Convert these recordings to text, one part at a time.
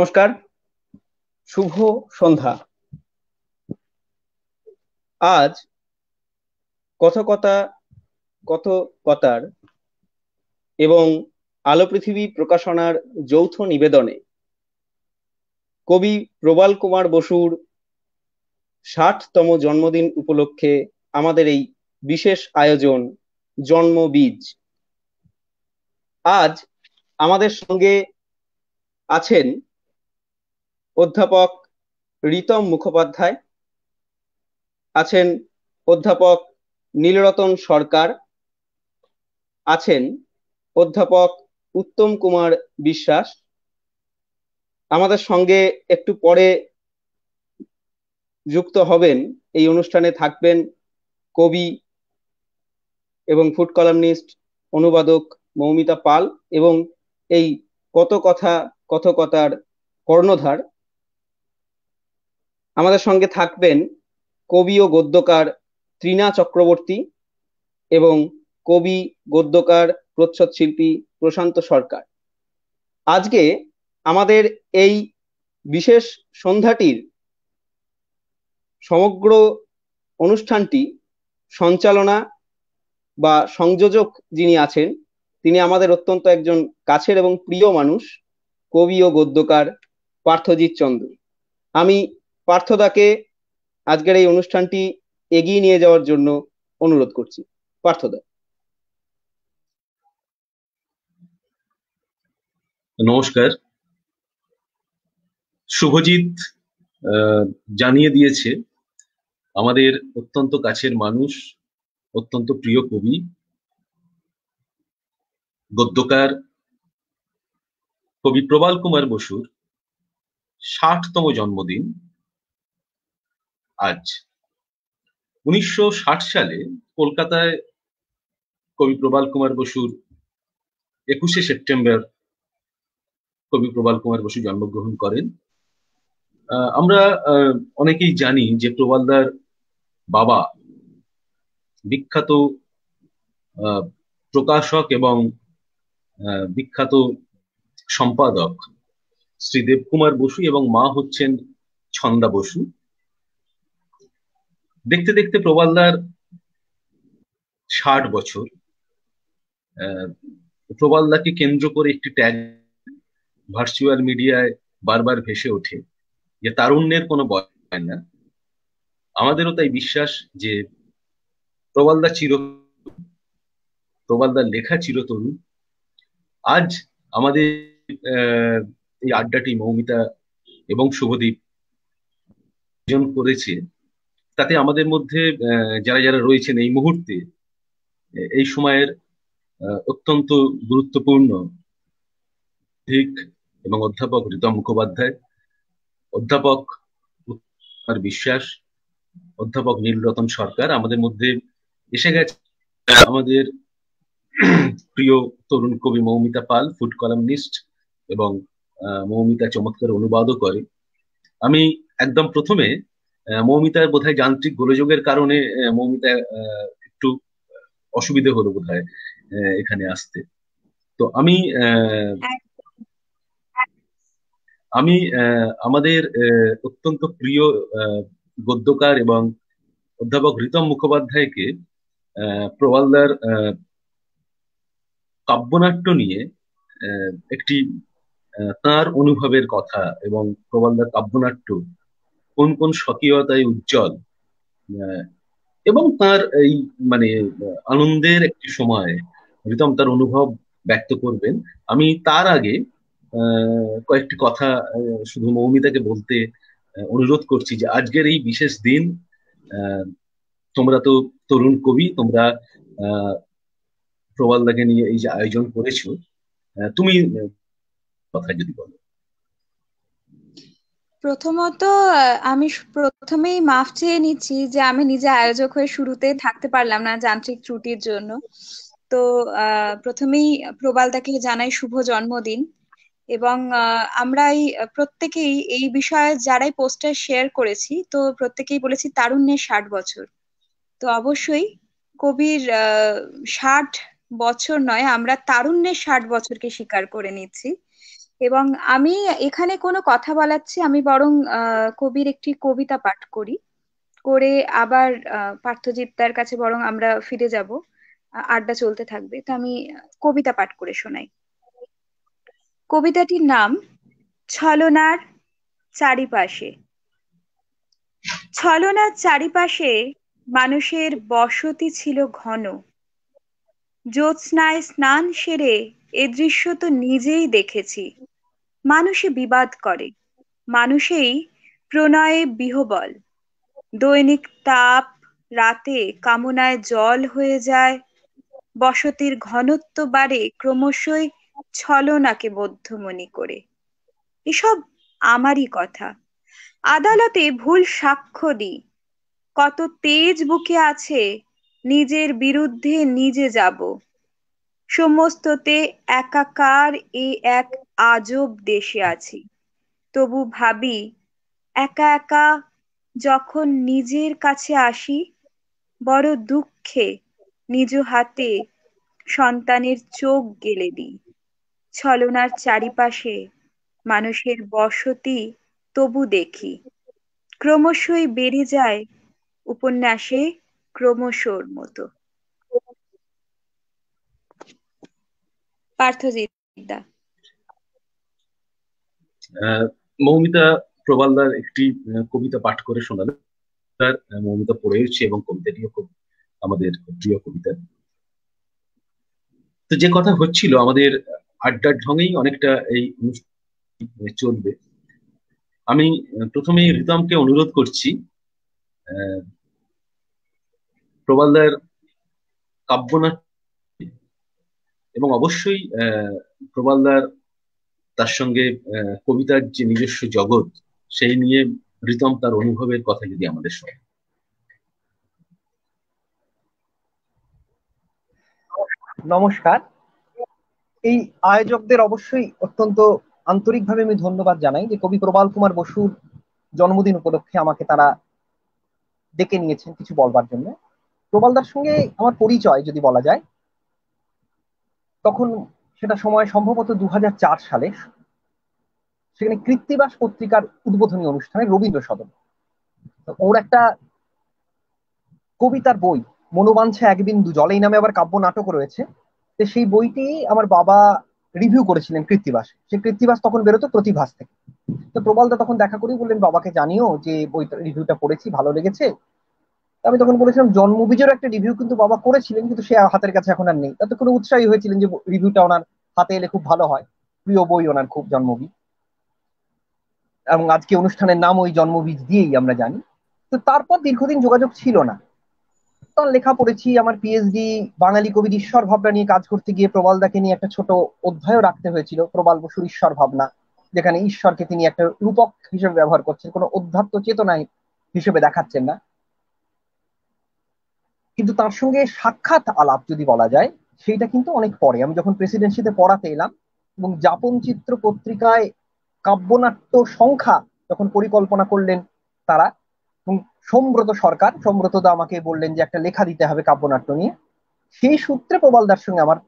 নমস্কার, শুভ সন্ধ্যা। আজ কথকতা, কথকতার এবং আলো পৃথিবী প্রকাশনার যৌথ নিবেদনে কবি প্রবাল কুমার বসুর ষাটতম জন্মদিন উপলক্ষে আমাদের এই বিশেষ আয়োজন জন্মবীজ। আজ আমাদের সঙ্গে আছেন অধ্যাপক রিতম মুখোপাধ্যায়, আছেন অধ্যাপক নীলরতন সরকার, আছেন অধ্যাপক উত্তম কুমার বিশ্বাস। আমাদের সঙ্গে একটু পরে যুক্ত হবেন, এই অনুষ্ঠানে থাকবেন কবি এবং ফুড কলামনিস্ট অনুবাদক মৌমিতা পাল এবং এই কত কথা কথকতার কর্ণধার আমাদের সঙ্গে থাকবেন কবি ও গদ্যকার ত্রিনা চক্রবর্তী এবং কবি, গদ্যকার প্রচ্ছদ শিল্পী প্রশান্ত সরকার। আজকে আমাদের এই বিশেষ সন্ধ্যাটির সমগ্র অনুষ্ঠানটি সঞ্চালনা বা সংযোজক যিনি আছেন, তিনি আমাদের অত্যন্ত একজন কাছের এবং প্রিয় মানুষ, কবি ও গদ্যকার পার্থজিৎ চন্দ্র। আমি পার্থদাকে আজকের এই অনুষ্ঠানটি এগিয়ে নিয়ে যাওয়ার জন্য অনুরোধ করছি। পার্থদা নমস্কার। শুভজিৎ জানিয়ে দিয়েছে, আমাদের অত্যন্ত কাছের মানুষ, অত্যন্ত প্রিয় কবি, গদ্যকার কবি প্রবাল কুমার বসুর ষাটতম জন্মদিন। আজ। উনিশশো ষাট সালে কলকাতায় কবি প্রবাল কুমার বসুর একুশে সেপ্টেম্বর কবি প্রবাল কুমার বসু জন্মগ্রহণ করেন। আমরা অনেকেই জানি যে প্রবালদার বাবা বিখ্যাত প্রকাশক এবং বিখ্যাত সম্পাদক শ্রী দেবকুমার বসু এবং মা হচ্ছেন ছন্দা বসু। দেখতে দেখতে প্রবালদার ষাট বছর প্রবালদাকে কেন্দ্র করে একটি ট্যাগ ভার্চুয়াল মিডিয়ায় বারবার ভেসে ওঠে, যে তারুণ্যের কোনো বয় না। আমাদেরও তাই বিশ্বাস যে প্রবালদা চির, প্রবালদার লেখা চিরতরুণ আজ আমাদের এই আড্ডাটি মৌমিতা এবং শুভদীপ করেছে। তাতে আমাদের মধ্যে যারা যারা রয়েছেন এই মুহূর্তে এই সময়ের অত্যন্ত গুরুত্বপূর্ণ ঠিক এবং অধ্যাপক রিতম মুখোপাধ্যায়, অধ্যাপক আর বিশ্বাস, অধ্যাপক নীলরতন সরকার আমাদের মধ্যে এসে গেছে। আমাদের প্রিয় তরুণ কবি মৌমিতা পাল, ফুড কলামনিস্ট এবং মৌমিতা চমৎকার অনুবাদও করে। আমি একদম প্রথমে মৌমিতার বোধহয় যান্ত্রিক গোলযোগের কারণে মৌমিতা একটু অসুবিধে হলো বোধহয় এখানে আসতে। তো আমি আমি আমাদের অত্যন্ত প্রিয় গদ্যকার এবং অধ্যাপক রিতম মুখোপাধ্যায়কে প্রবালদার কাব্যনাট্য নিয়ে একটি তার অনুভবের কথা এবং প্রবালদার কাব্যনাট্য কোন কোন স্বকীয়তায় উজ্জ্বল। এবং তার এই মানে আনন্দের একটি সময় রিতম তার অনুভব ব্যক্ত করবেন। আমি তার আগে কয়েকটি কথা শুধু মৌমিতাকে বলতে অনুরোধ করছি যে আজকের এই বিশেষ দিন তোমরা তো তরুণ কবি, তোমরা প্রবালদাকে নিয়ে এই যে আয়োজন করেছ তুমি কথা যদি বলো। প্রথমত আমি প্রথমেই মাফ চেয়ে নিচ্ছি যে আমি নিজে আয়োজক হয়ে শুরুতে থাকতে পারলাম না যান্ত্রিক ত্রুটির জন্য। তো প্রথমেই প্রবালদাকে জানাই শুভ জন্মদিন এবং আমরা এই প্রত্যেকেই এই বিষয়ে যারাই পোস্টার শেয়ার করেছি, তো প্রত্যেকেই বলেছি তারুণ্যের ষাট বছর। তো অবশ্যই কবির ষাট বছর নয়, আমরা তারুণ্যের ষাট বছরকে স্বীকার করে নিচ্ছি। এবং আমি এখানে কোনো কথা বলাচ্ছি, আমি বরং কবির একটি কবিতা পাঠ করি। করে আবার পার্থজিৎদার কাছে বরং আমরা ফিরে যাব। আড্ডা চলতে থাকবে। তো আমি কবিতা পাঠ করে শোনাই। কবিতাটির নাম, ছলনার চারিপাশে। ছলনার চারিপাশে মানুষের বসতি ছিল ঘন। জ্যোৎস্নায় স্নান সেরে এ দৃশ্য তো নিজেই দেখেছি। মানুষে বিবাদ করে, মানুষেই প্রণয়ে বিহবল। দৈনিক তাপ রাতে কামনায় জল হয়ে যায়, বসতির ঘনত্ব বাড়ে ক্রমশই ছলনাকে বদ্ধমণি করে। এসব আমারই কথা। আদালতে ভুল সাক্ষ্য দিই। কত তেজ বুকে আছে, নিজের বিরুদ্ধে নিজে যাব। সমস্ততে একাকার এ এক আজব দেশে আছি। তবু ভাবি, একা একা যখন নিজের কাছে আসি, বড় দুঃখে নিজ হাতে সন্তানের চোখ গেলে দিই। ছলনার চারিপাশে মানুষের বসতি তবু দেখি। ক্রমশই বেড়ে যায় উপন্যাসে ক্রমশোর মতো। পার্থজিৎদা মৌমিতা প্রবালদার একটি কবিতা পাঠ করে শোনালেন তার মৌমিতা পড়েছে এবং কবিতাটিও আমাদের প্রিয় কবিতা। তো যে কথা হচ্ছিল, আমাদের আড্ডার ঢঙেই অনেকটা এই চলবে। আমি প্রথমেই রিতমকে অনুরোধ করছি প্রবালদার কাব্যনাট এবং অবশ্যই প্রবালদার তার সঙ্গে কবিতার যে নিজস্ব জগৎ, সেই নিয়ে রিতম তার অনুভবের কথা যদি আমাদের শোনে। নমস্কার। এই আয়োজকদের অবশ্যই অত্যন্ত আন্তরিকভাবে আমি ধন্যবাদ জানাই যে কবি প্রবাল কুমার বসুর জন্মদিন উপলক্ষে আমাকে তারা ডেকে নিয়েছেন কিছু বলবার জন্য। প্রবালদার সঙ্গে আমার পরিচয় যদি বলা যায়, তখন সেটা সময় সম্ভবত দু হাজার চার সালে সেখানে কৃত্তিবাস পত্রিকার উদ্বোধনী অনুষ্ঠানে রবীন্দ্র সদন ওর একটা কবিতার বই, মনোবাঞ্ছা এক বিন্দু জল, এই নামে আবার কাব্য নাটক রয়েছে। তো সেই বইটি আমার বাবা রিভিউ করেছিলেন কৃত্তিবাস। সেই কৃত্তিবাস তখন বেরোতো প্রতিভাস থেকে। তো প্রবলদা তখন দেখা করেই বললেন, বাবাকে জানিও যে বইটা রিভিউটা পড়েছি, ভালো লেগেছে। আমি তখন বলেছিলাম জন্মবীজের একটা রিভিউ কিন্তু বাবা করেছিলেন, কিন্তু সে হাতের কাছে এখন আর নেই। তাতে কোনো উৎসাহী হয়েছিলেন যে রিভিউটা ওনার হাতে এলে খুব ভালো হয়। প্রিয় বই ওনার খুব জন্মবীজ এবং আজকে অনুষ্ঠানের নাম ওই জন্মবীজ দিয়েই আমরা জানি। তো তারপর দীর্ঘদিন যোগাযোগ ছিল না। তখন লেখা পড়েছি, আমার পিএইচডি বাঙালি কবির ঈশ্বর ভাবনা নিয়ে কাজ করতে গিয়ে প্রবালদাকে নিয়ে একটা ছোট অধ্যায়ও রাখতে হয়েছিল, প্রবাল বসুর ঈশ্বর ভাবনা, যেখানে ঈশ্বরকে তিনি একটা রূপক হিসেবে ব্যবহার করছেন, কোনো অধ্যাত্ম চেতনায় হিসেবে দেখাচ্ছেন না। কিন্তু তার সঙ্গে সাক্ষাৎ আলাপ যদি বলা যায়, সেইটা কিন্তু অনেক পরে। আমি যখন প্রেসিডেন্সিতে পড়াতে এলাম এবং যাপন চিত্র পত্রিকায় কাব্যনাট্য সংখ্যা যখন পরিকল্পনা করলেন তারা এবং সোমব্রত সরকার, সোমব্রত দা আমাকে বললেন যে একটা লেখা দিতে হবে কাব্যনাট্য নিয়ে। সেই সূত্রে প্রবালদার সঙ্গে আমার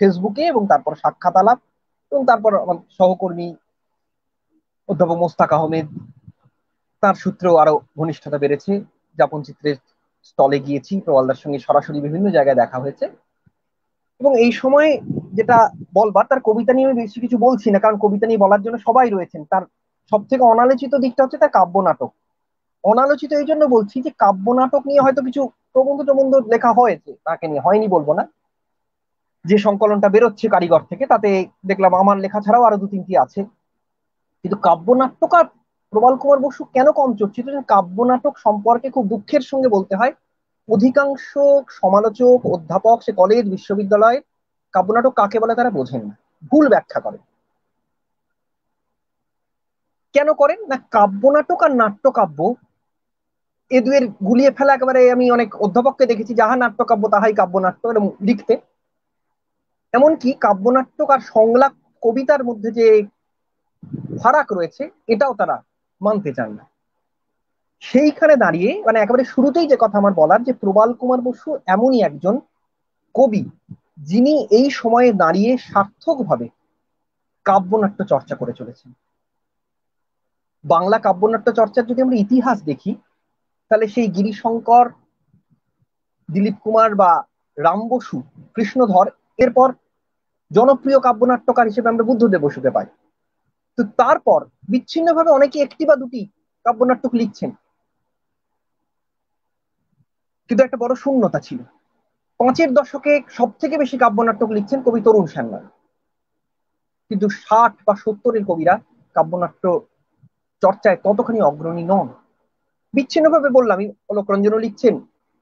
ফেসবুকে এবং তারপর সাক্ষাৎ আলাপ এবং তারপর আমার সহকর্মী অধ্যাপক মোস্তাক আহমেদ, তার সূত্রেও আরও ঘনিষ্ঠতা বেড়েছে। যাপন চিত্রের স্টলে গিয়েছি, প্রবালদার সঙ্গে সরাসরি বিভিন্ন জায়গায় দেখা হয়েছে। এবং এই সময় যেটা বলবার, তার কবিতা নিয়ে আমি বেশি কিছু বলছি না, কারণ কবিতা নিয়ে বলার জন্য সবাই রয়েছেন। তার সব থেকে অনালোচিত দিকটা হচ্ছে তার কাব্য নাটক। অনালোচিত এই জন্য বলছি যে, কাব্য নাটক নিয়ে হয়তো কিছু প্রবন্ধ প্রবন্ধ লেখা হয়েছে, তাকে নিয়ে হয়নি বলব না। যে সংকলনটা বেরোচ্ছে কারিগর থেকে, তাতে দেখলাম আমার লেখা ছাড়াও আরও দু তিনটি আছে। কিন্তু কাব্য নাট্যকার প্রবাল কুমার বসু কেন কম চর্চিত? কাব্য নাটক সম্পর্কে খুব দুঃখের সঙ্গে বলতে হয়। অধিকাংশ সমালোচক, অধ্যাপক সে কলেজ বিশ্ববিদ্যালয় কাব্যনাটক কাকে বলে তারা বোঝেন না। ভুল ব্যাখ্যা করেন। কেন করেন? না কাব্যনাটক আর নাট্যকাব্য এ দুয়ের গুলিয়ে ফেলা একেবারে আমি অনেক অধ্যাপককে দেখেছি, যাহা নাট্যকাব্য তাহাই কাব্যনাট্য এরকম লিখতে। এমনকি কাব্যনাট্যক আর সংলাপ কবিতার মধ্যে যে ফারাক রয়েছে, এটাও তারা মানতে চান না। সেইখানে দাঁড়িয়ে মানে একেবারে শুরুতেই যে কথা আমার বলার, যে প্রবাল কুমার বসু এমনই একজন কবি, যিনি এই সময়ে দাঁড়িয়ে সার্থকভাবে কাব্যনাট্য চর্চা করে চলেছেন। বাংলা কাব্যনাট্য চর্চার যদি আমরা ইতিহাস দেখি, তাহলে সেই গিরিশঙ্কর, দিলীপ কুমার বা রাম বসু, কৃষ্ণধর, এরপর জনপ্রিয় কাব্যনাট্যকার হিসেবে আমরা বুদ্ধদেব বসুকে পাই। তো তারপর বিচ্ছিন্নভাবে অনেকে একটি বা দুটি কাব্যনাট্যক লিখছেন। কিন্তু একটা বড় শূন্যতা ছিল। পাঁচের দশকে সব থেকে বেশি কাব্যনাটক লিখছেন কবি তরুণ সান্যাল কিন্তু ষাট বা সত্তরের কবিরা কাব্যনাট্য চর্চায় ততখানি অগ্রণী নন। বিচ্ছিন্নভাবে বললাম অলোক রঞ্জনও লিখছেন,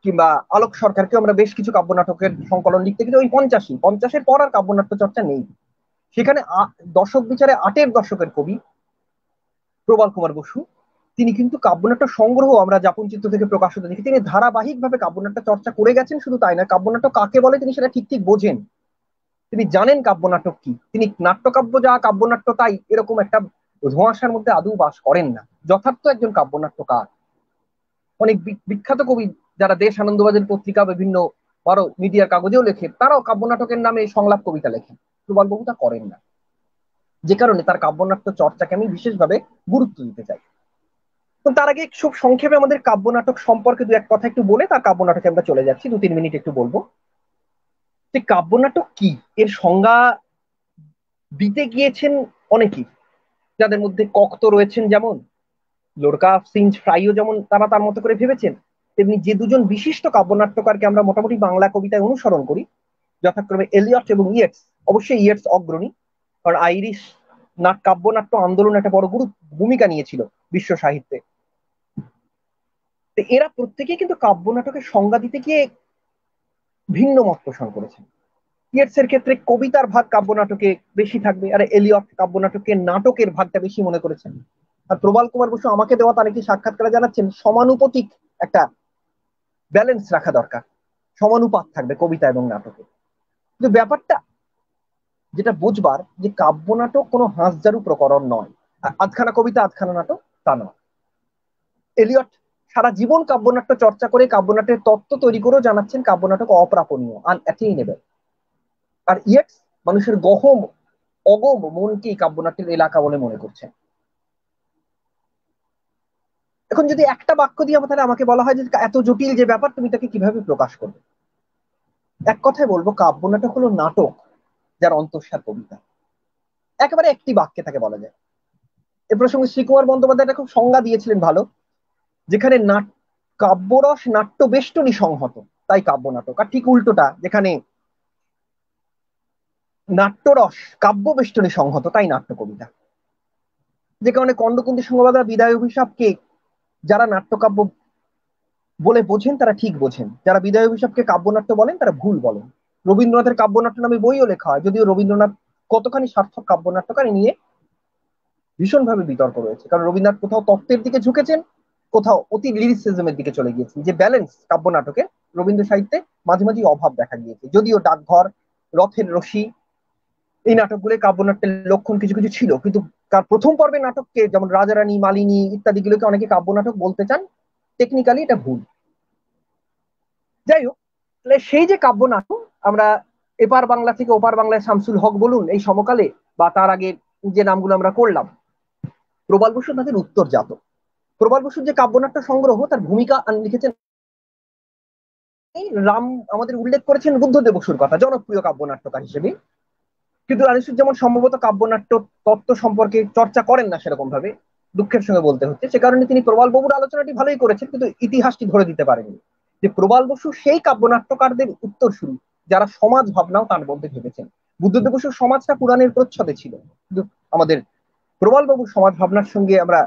কিংবা আলোক সরকারকেও আমরা বেশ কিছু কাব্যনাটকের সংকলন লিখতে কিন্তু ওই পঞ্চাশি পঞ্চাশের পর আর কাব্যনাট্য চর্চা নেই। সেখানে দশক বিচারে আটের দশকের কবি প্রবাল কুমার বসু। তিনি কিন্তু কাব্যনাট্য সংগ্রহ, আমরা যাপন চিত্র থেকে প্রকাশিত দেখি, তিনি ধারাবাহিকভাবে কাব্যনাট্য চর্চা করে গেছেন শুধু তাই না কাব্যনাট্য কাকে বলে তিনি সেটা ঠিক ঠিক বোঝেন। তিনি জানেন কাব্যনাটক কি। তিনি নাট্যকাব্য যা কাব্যনাট্য তাই, এরকম একটা ধোঁয়াশার মধ্যে আদৌ বাস করেন না। যথার্থ একজন কাব্যনাট্যকার। অনেক বিখ্যাত কবি যারা দেশ আনন্দবাজার পত্রিকা, বিভিন্ন বড় মিডিয়ার কাগজেও লেখে তারাও কাব্যনাটকের নামে সংলাপ কবিতা লেখেন। প্রবালবাবু তা করেন না। যে কারণে তার কাব্যনাট্য চর্চাকে আমি বিশেষভাবে গুরুত্ব দিতে চাই। তো তার আগে খুব সংক্ষেপে আমাদের কাব্যনাটক সম্পর্কে দু এক কথা একটু বলে, তার কাব্যনাটকে আমরা চলে যাচ্ছি দু তিন মিনিট একটু বলব। যে কাব্যনাটক কি? এর সংজ্ঞা দিতে গিয়েছেন অনেকেই। যাদের মধ্যে কক্ত রয়েছেন যেমন লোরকা সিঞ্জ ফ্রাইও যেমন তারা তার মতো করে ভেবেছেন, তেমনি যে দুজন বিশিষ্ট কাব্যনাট্যকারকে আমরা মোটামুটি বাংলা কবিতায় অনুসরণ করি, যথাক্রমে এলিয়ট এবং ইয়েটস অবশ্যই ইয়েটস অগ্রণী, কারণ আইরিশ নাট কাব্যনাট্য আন্দোলন একটা বড় গুরু ভূমিকা নিয়েছিল বিশ্ব সাহিত্যে। এরা প্রত্যেকেই কিন্তু কাব্যনাটকের সংজ্ঞা দিতে গিয়ে ভিন্ন মত পোষণ করেছেন। ইয়েটস এর ক্ষেত্রে কবিতার ভাগ কাব্যনাটকে বেশি থাকবে, আর এলিয়ট কাব্যনাটকের নাটকের ভাগটা বেশি মনে করেছেন। আর প্রবাল কুমার বসু আমাকে দেওয়া তার একটি সাক্ষাৎকারে জানাচ্ছেন, সমানুপতিক একটা ব্যালেন্স রাখা দরকার। সমানুপাত থাকবে কবিতা এবং নাটকে। কিন্তু ব্যাপারটা যেটা বুঝবার যে কাব্য নাটক কোনো হাঁসজারু প্রকরণ নয়। আধখানা কবিতা, আধখানা নাটক তা নয়। এলিয়ট সারা জীবন কাব্যনাট্য চর্চা করে কাব্যনাট্যের তত্ত্ব তৈরি করেও জানাচ্ছেন কাব্যনাটক অপ্রাপণীয় আনঅ্যাটেইনেবল আর ইয়েটস মানুষের গহম, অগম মনকেই কাব্যনাট্যের এলাকা বলে মনে করছেন এখন যদি একটা বাক্য দিয়ে তাহলে আমাকে বলা হয় যে এত জটিল যে ব্যাপার, তুমি তাকে কীভাবে প্রকাশ করবে? এক কথায় বলব, কাব্য নাটক হলো নাটক। যার অন্তঃসার কবিতা। একেবারে একটি বাক্যে তাকে বলা যায়। এ প্রসঙ্গে শ্রীকুমার বন্দ্যোপাধ্যায় একটা খুব সংজ্ঞা দিয়েছিলেন ভালো, যেখানে নাট, কাব্যরস নাট্য বেষ্টনী সংহত, তাই কাব্য নাটক। আর ঠিক উল্টোটা, যেখানে নাট্যরস কাব্য বেষ্টনী সংহত, তাই নাট্য কবিতা। যে কারণে কণ্ডকুন্তি সংবাদা বিদায় অভিশাপকে যারা নাট্যকাব্য বলে বোঝেন, তারা ঠিক বোঝেন। যারা বিদায় অভিশাপকে কাব্যনাট্য বলেন, তারা ভুল বলেন। রবীন্দ্রনাথের কাব্যনাট্য নামে বইও লেখা হয়, যদিও রবীন্দ্রনাথ কতখানি সার্থক কাব্যনাট্যকারী নিয়ে ভীষণভাবে বিতর্ক রয়েছে। কারণ রবীন্দ্রনাথ কোথাও তত্ত্বের দিকে ঝুঁকেছেন, কোথাও অতি লিরিসিজমের দিকে চলে গিয়েছেন। যে ব্যালেন্স কাব্যনাটকে রবীন্দ্র সাহিত্যে মাঝে মাঝে অভাব দেখা গিয়েছে যদিও ডাকঘর, রথের রশি, এই নাটকগুলো কাব্যনাট্যের লক্ষণ কিছু কিছু ছিল, কিন্তু তার প্রথম পর্বের নাটককে যেমন রাজারানী, মালিনী ইত্যাদিগুলোকে অনেকে কাব্য নাটক বলতে চান টেকনিক্যালি এটা ভুল। যাই হোক তাহলে সেই যে কাব্য নাটক আমরা এপার বাংলা থেকে ওপার বাংলায় শামসুল হক বলুন, এই সমকালে বা তার আগে যে নামগুলো আমরা করলাম, প্রবাল বসু তাদের উত্তর জাত প্রবাল বসুর যে কাব্যনাট্য সংগ্রহ, তার ভূমিকা লিখেছেন রাম, আমাদের উল্লেখ করেছেন বুদ্ধদেব বসুর কথা, জনপ্রিয় কাব্যনাট্যকার হিসেবে। কিন্তু যেমন সম্ভবত কাব্যনাট্য তত্ত্ব সম্পর্কে চর্চা করেন না সেরকম ভাবে দুঃখের সঙ্গে বলতে হচ্ছে। সে কারণে তিনি প্রবাল বাবুর আলোচনাটি ভালোই করেছেন, কিন্তু ইতিহাসটি ধরে দিতে পারেননি। যে প্রবাল বসু সেই কাব্যনাট্যকারদের উত্তর শুরু যারা সমাজ ভাবনাও তার মধ্যে ভেবেছেন। বুদ্ধদেব বসুর সমাজটা পুরাণের প্রচ্ছদে ছিল। কিন্তু আমাদের প্রবাল বাবুর সমাজ ভাবনার সঙ্গে আমরা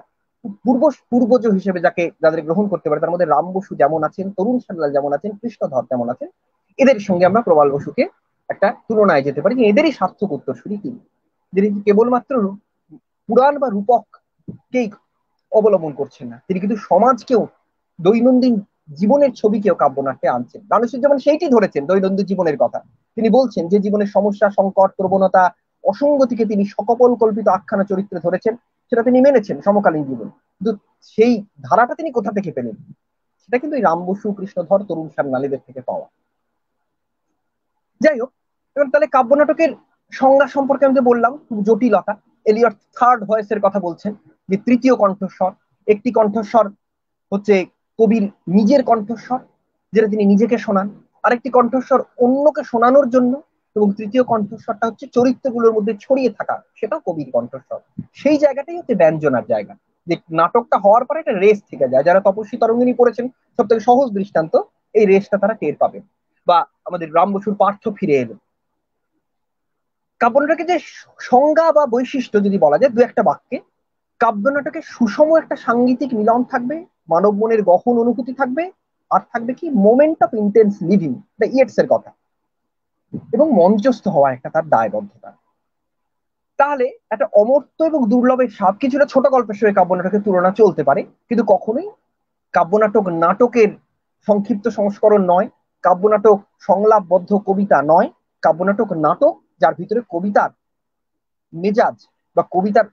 পূর্ব পূর্বজ হিসেবে যাকে যাদের গ্রহণ করতে পারে, তার মধ্যে রাম বসু যেমন আছেন, তরুণ সান্যাল যেমন আছেন কৃষ্ণধর যেমন আছেন, এদের সঙ্গে আমরা প্রবাল বসুকে একটা তুলনায় যেতে পারি এদেরই সার্থক উত্তরসূরি তিনি। যিনি কেবলমাত্র পুরাণ বা রূপককেই অবলম্বন করছেন না, তিনি কিন্তু সমাজকেও দৈনন্দিন জীবনের ছবি ছবিকেও কাব্যনাট্যে আনছেন। যেমন সেইটি ধরেছেন দৈনন্দিন জীবনের কথা। তিনি বলছেন যে জীবনের সমস্যা, সংকট, প্রবণতা, অসঙ্গতিকে তিনি সকপল কল্পিত আখ্যানা চরিত্রে ধরেছেন, সেটা তিনি মেনেছেন সমকালীন জীবন। কিন্তু সেই ধারাটা তিনি কোথা থেকে পেলেন? সেটা কিন্তু রাম বসু, কৃষ্ণধর, তরুণ শ্যাম নালীদের থেকে পাওয়া। যাই হোক এবং তাহলে কাব্য নাটকের সংজ্ঞা সম্পর্কে আমি যে বললাম, খুব জটিলতা। এলিয়ট থার্ড ভয়েসের কথা বলছেন, যে তৃতীয় কণ্ঠস্বর। একটি কণ্ঠস্বর হচ্ছে কবির নিজের কণ্ঠস্বর, যেটা তিনি নিজেকে শোনান। আরেকটি কণ্ঠস্বর অন্যকে শোনানোর জন্য এবং তৃতীয় কণ্ঠস্বরটা হচ্ছে চরিত্রগুলোর মধ্যে ছড়িয়ে থাকা, সেটাও কবির কণ্ঠস্বর। সেই জায়গাটাই হচ্ছে ব্যঞ্জনার জায়গা। যে নাটকটা হওয়ার পরে একটা রেস থেকে যায়। যারা তপস্বী তরঙ্গিনী পড়েছেন সব থেকে সহজ দৃষ্টান্ত, এই রেসটা তারা টের পাবে। বা আমাদের রাম বসুর পার্থ ফিরে এলো। কাব্যনাটকে যে সংজ্ঞা বা বৈশিষ্ট্য যদি বলা যায়, দু একটা বাক্যে, কাব্যনাটকে সুষম একটা সাংগীতিক মিলন থাকবে মানব মনের গহন অনুভূতি থাকবে, আর থাকবে কি মোমেন্ট অফ ইন্টেন্স লিভিং এটা ইয়েটস এর কথা। এবং মঞ্চস্থ হওয়া একটা তার দায়বদ্ধতা। তাহলে একটা অমর্ত্য এবং দুর্লভের সাপ কিছুটা ছোট গল্পের সঙ্গে কাব্যনাটকের তুলনা চলতে পারে, কিন্তু কখনোই কাব্যনাটক নাটকের সংক্ষিপ্ত সংস্করণ নয়, কাব্যনাটক সংলাপবদ্ধ কবিতা নয়, কাব্যনাটক নাটক যার ভিতরে কবিতার মেজাজ বা কবিতার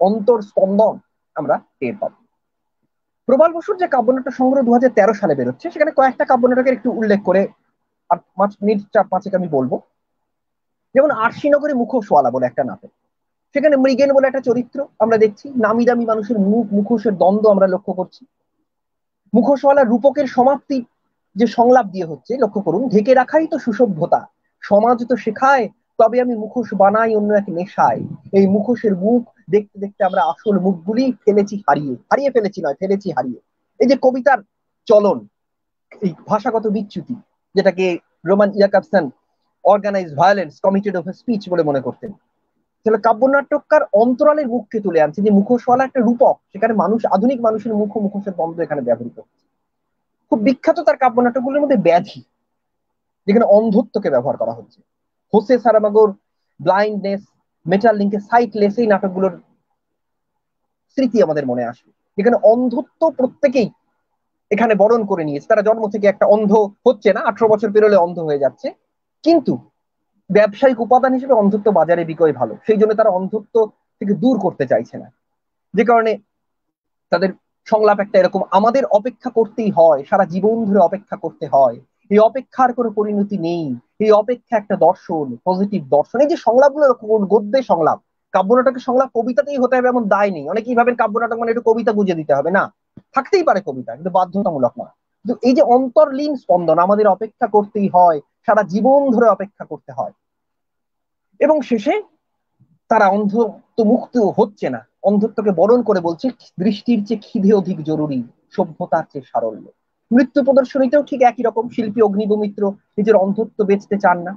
অন্তর স্পন্দন আমরা টের পাবো। প্রবাল বসুর যে কাব্যনাটক সংগ্রহ দু হাজার তেরো সালে বেরোচ্ছে, সেখানে কয়েকটা কাব্যনাটকের একটু উল্লেখ করে আর পাঁচ মিনিট, চার পাঁচেক আমি বলব। যেমন আরশিনগরে মুখোশওয়ালা বলে একটা নাটক। সেখানে মৃগেন বলে একটা চরিত্র আমরা দেখছি। নামি দামি মানুষের মুখ, মুখোশের দ্বন্দ্ব আমরা লক্ষ্য করছি। মুখোশওয়ালা রূপকের সমাপ্তি যে সংলাপ দিয়ে হচ্ছে, লক্ষ্য করুন, ঢেকে রাখাই তো সুসভ্যতা। সমাজ তো শেখায়, তবে আমি মুখোশ বানাই অন্য এক নেশায়। এই মুখোশের মুখ দেখতে দেখতে আমরা আসল মুখগুলি ফেলেছি, হারিয়ে হারিয়ে ফেলেছি নয়, ফেলেছি, হারিয়ে। এই যে কবিতার চলন, এই ভাষাগত বিচ্যুতি, যেটাকে Roman Jakobson organise violence, committed of speech বলে মনে করতেন। তাহলে কাব্যনাট্যকার অন্তরালের মুখকে তুলে আনছে যে মুখোশওয়ালা একটা রূপক, সেখানে মানুষ, আধুনিক মানুষের মুখ মুখোশের দ্বন্দ্ব এখানে ব্যবহৃত হচ্ছে। খুব বিখ্যাত তার কাব্যনাটকগুলোর মধ্যে ব্যাধি, যেখানে অন্ধত্বকে ব্যবহার করা হচ্ছে। হোসে সারামাগোর ব্লাইন্ডনেস মেটাল লিঙ্কে সাইটলেস এই নাটকগুলোর স্মৃতি আমাদের মনে আসবে। যেখানে অন্ধত্ব প্রত্যেকেই এখানে বরণ করে নিয়েছে। তারা জন্ম থেকে একটা অন্ধ হচ্ছে না, আঠারো বছর পেরোলে অন্ধ হয়ে যাচ্ছে। কিন্তু ব্যবসায়িক উপাদান হিসেবে অন্ধত্ব বাজারে বিকয় ভালো। সেই জন্য তারা অন্ধত্ব থেকে দূর করতে চাইছে না। যে কারণে তাদের সংলাপ একটা এরকম, আমাদের অপেক্ষা করতেই হয়, সারা জীবন ধরে অপেক্ষা করতে হয়। এই অপেক্ষার কোনো পরিণতি নেই। এই অপেক্ষা একটা দর্শন পজিটিভ দর্শন। এই যে সংলাপগুলো গদ্যে সংলাপ? কাব্যনাটকের সংলাপ কবিতাতেই হতে হবে এমন দায় নেই। অনেকেই ভাবেন কাব্যনাটক মানে একটু কবিতা বুঝে দিতে হবে। না, থাকতেই পারে কবিতা, কিন্তু বাধ্যতামূলক না কিন্তু এই যে অন্তর্লীন স্পন্দন, আমাদের অপেক্ষা করতেই হয়, সারা জীবন ধরে অপেক্ষা করতে হয়। এবং শেষে তারা অন্ধত্ব মুক্ত হচ্ছে না। অন্ধত্বকে বরণ করে বলছে, দৃষ্টির চেয়ে খিদে অধিক জরুরি, সভ্যতার চেয়ে সারল্য। মৃত্যু প্রদর্শনীতেও ঠিক একই রকম শিল্পী অগ্নিবমিত্র নিজের অন্ধত্ব বেচতে চান না।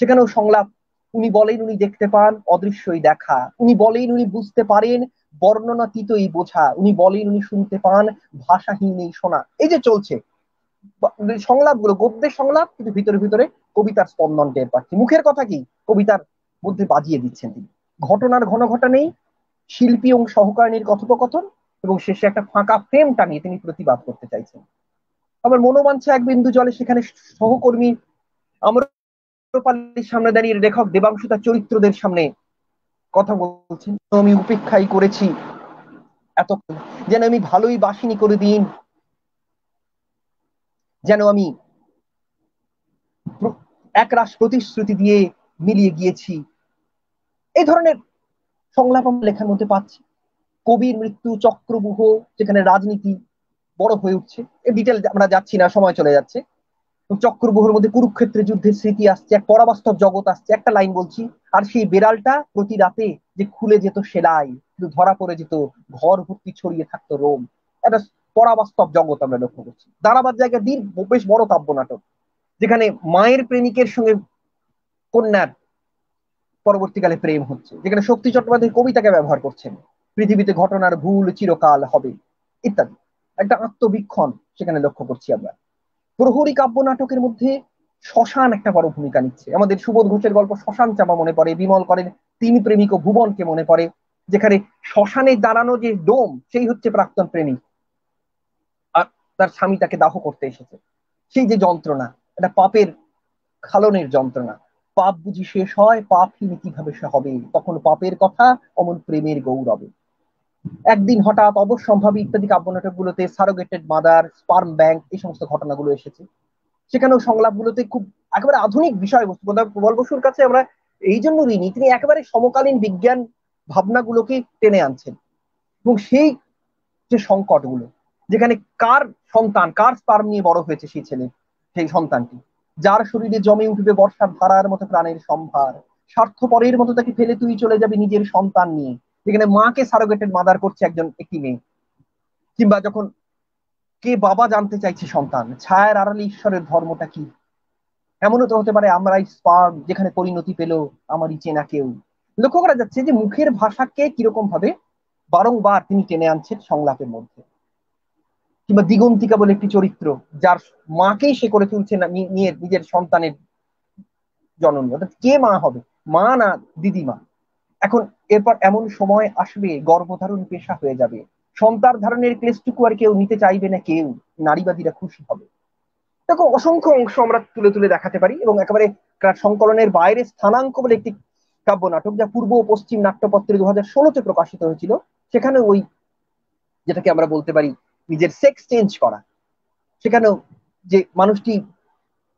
সেখানেও সংলাপ, উনি বলেন উনি দেখতে পান, অদৃশ্যই দেখা। উনি বলেন উনি বুঝতে পারেন বর্ণনাতীত এই বোঝা। উনি বলেন উনি শুনতে পান, ভাষাহীন এই শোনা এই যে চলছে। সংলাপগুলো, গদ্যের সংলাপ, কিন্তু ভিতরে ভিতরে কবিতার স্পন্দন টের পাচ্ছি। মুখের কথা কি? কবিতার মধ্যে বাজিয়ে দিচ্ছেন তিনি। ঘটনার ঘন ঘটা নেই, শিল্পী এবং সহকারিনীর কথোপকথন এবং শেষে একটা ফাঁকা ফ্রেম টানিয়ে তিনি প্রতিবাদ করতে চাইছেন। আবার মনোমাঞ্ছা এক বিন্দু জলে সেখানে সহকর্মী আম্রপালির সামনে দাঁড়িয়ে লেখক দেবাংশু তার চরিত্রদের সামনে কথা বলছেন। আমি উপেক্ষাই করেছি এত যেন আমি ভালোই বাসিনি করে দিন। যেন আমি একরাশ প্রতিশ্রুতি দিয়ে মিলিয়ে গিয়েছি। এই ধরনের সংলাপ আমরা লেখার মধ্যে পাচ্ছি। কবির মৃত্যু চক্রবুহ যেখানে রাজনীতি বড় হয়ে উঠছে। এই ডিটেল আমরা যাচ্ছি না, সময় চলে যাচ্ছে। চক্রবহুর মধ্যে কুরুক্ষেত্রে যুদ্ধের স্মৃতি আসছে, এক পরাবাস্তব জগৎ আসছে। একটা লাইন বলছি, আর সেই বেড়ালটা প্রতি রাতে যে খুলে যেত সেলাই, কিন্তু ধরা পড়ে যেত, ঘর ভর্তি ছড়িয়ে থাকতো রোম। একটা পরাবাস্তব জগৎ আমরা লক্ষ্য করছি। দাঁড়াবার জায়গা দীর্ঘ বেশ বড় কাব্য নাটক, যেখানে মায়ের প্রেমিকের সঙ্গে কন্যার পরবর্তীকালে প্রেম হচ্ছে, যেখানে শক্তি চট্টোপাধ্যায় কবিতাকে ব্যবহার করছেন। পৃথিবীতে ঘটনার ভুল চিরকাল হবে, ইত্যাদি। একটা আত্মবীক্ষণ সেখানে লক্ষ্য করছি আমরা। প্রহরী কাব্য নাটকের মধ্যে শ্মশান একটা বড় ভূমিকা নিচ্ছে। আমাদের সুবোধ ঘোষের গল্প শ্মশান চাপা মনে পড়ে, বিমল করেন, তিন প্রেমিক ও ভুবনকে মনে পড়ে, যেখানে শ্মশানে দাঁড়ানো যে ডোম, সেই হচ্ছে প্রাক্তন প্রেমিক আর তার স্বামী তাকে দাহ করতে এসেছে। সেই যে যন্ত্রণা, এটা পাপের খালনের যন্ত্রণা। পাপ বুঝি শেষ হয় পাপহীন কীভাবে সে হবে? তখন পাপের কথা, অমন প্রেমের গৌরবে। একদিন হঠাৎ অবশ্যম্ভাবী ইত্যাদি কাব্যনাটক গুলোতে সারোগেটেড মাদার, স্পার্ম ব্যাংক এই সমস্ত ঘটনাগুলো এসেছে। সেখানেও সংলাপগুলোতে খুব একেবারে আধুনিক বিষয়বস্তু প্রবল বসুর কাছে আমরা এই জন্য ঋণী, তিনি একেবারে সমকালীন বিজ্ঞান ভাবনাগুলোকে টেনে আনছেন। এবং সেই যে সংকটগুলো, যেখানে কার সন্তান, কার স্পার্ম নিয়ে বড় হয়েছে সেই ছেলে, সেই সন্তানটি, যার শরীরে জমে উঠবে বর্ষার ধারার মতো প্রাণের সম্ভার, স্বার্থপরের মতো তাকে ফেলে তুই চলে যাবে নিজের সন্তান নিয়ে যেখানে মাকে সারোগেটেড মাদার করছে একজন, একটি মেয়ে। কিংবা যখন কে বাবা জানতে চাইছে সন্তান, ছায়ার আড়ালে ঈশ্বরের ধর্মটা কি? এমনও তো হতে পারে আমরাই স্পার্ম, যেখানে পরিণতি পেল আমারই চেনা কেউ। লক্ষ্য করা যাচ্ছে যে মুখের ভাষাকে কীরকম ভাবে বারংবার তিনি টেনে আনছেন সংলাপের মধ্যে। কিংবা দিগন্তিকা বলে একটি চরিত্র, যার মাকেই সে করে তুলছে না নিয়ে নিজের সন্তানের জননী। অর্থাৎ কে মা হবে? মা না দিদিমা? এখন এরপর এমন সময় আসবে, গর্ভধারণ পেশা হয়ে যাবে। সন্তান ধারণের ক্লেশটুকু আর কেউ নিতে চাইবে না, কেউ। নারীবাদীরা খুশি হবে। দেখো, অসংখ্য অংশ আমরা তুলে তুলে দেখাতে পারি এবং একেবারে সংকলনের বাইরে স্থানাঙ্ক বলে একটি কাব্য নাটক যা পূর্ব ও পশ্চিম নাট্যপত্রে দু হাজার ষোলোতে প্রকাশিত হয়েছিল। সেখানে ওই যেটাকে আমরা বলতে পারি নিজের সেক্স চেঞ্জ করা। সেখানেও যে মানুষটি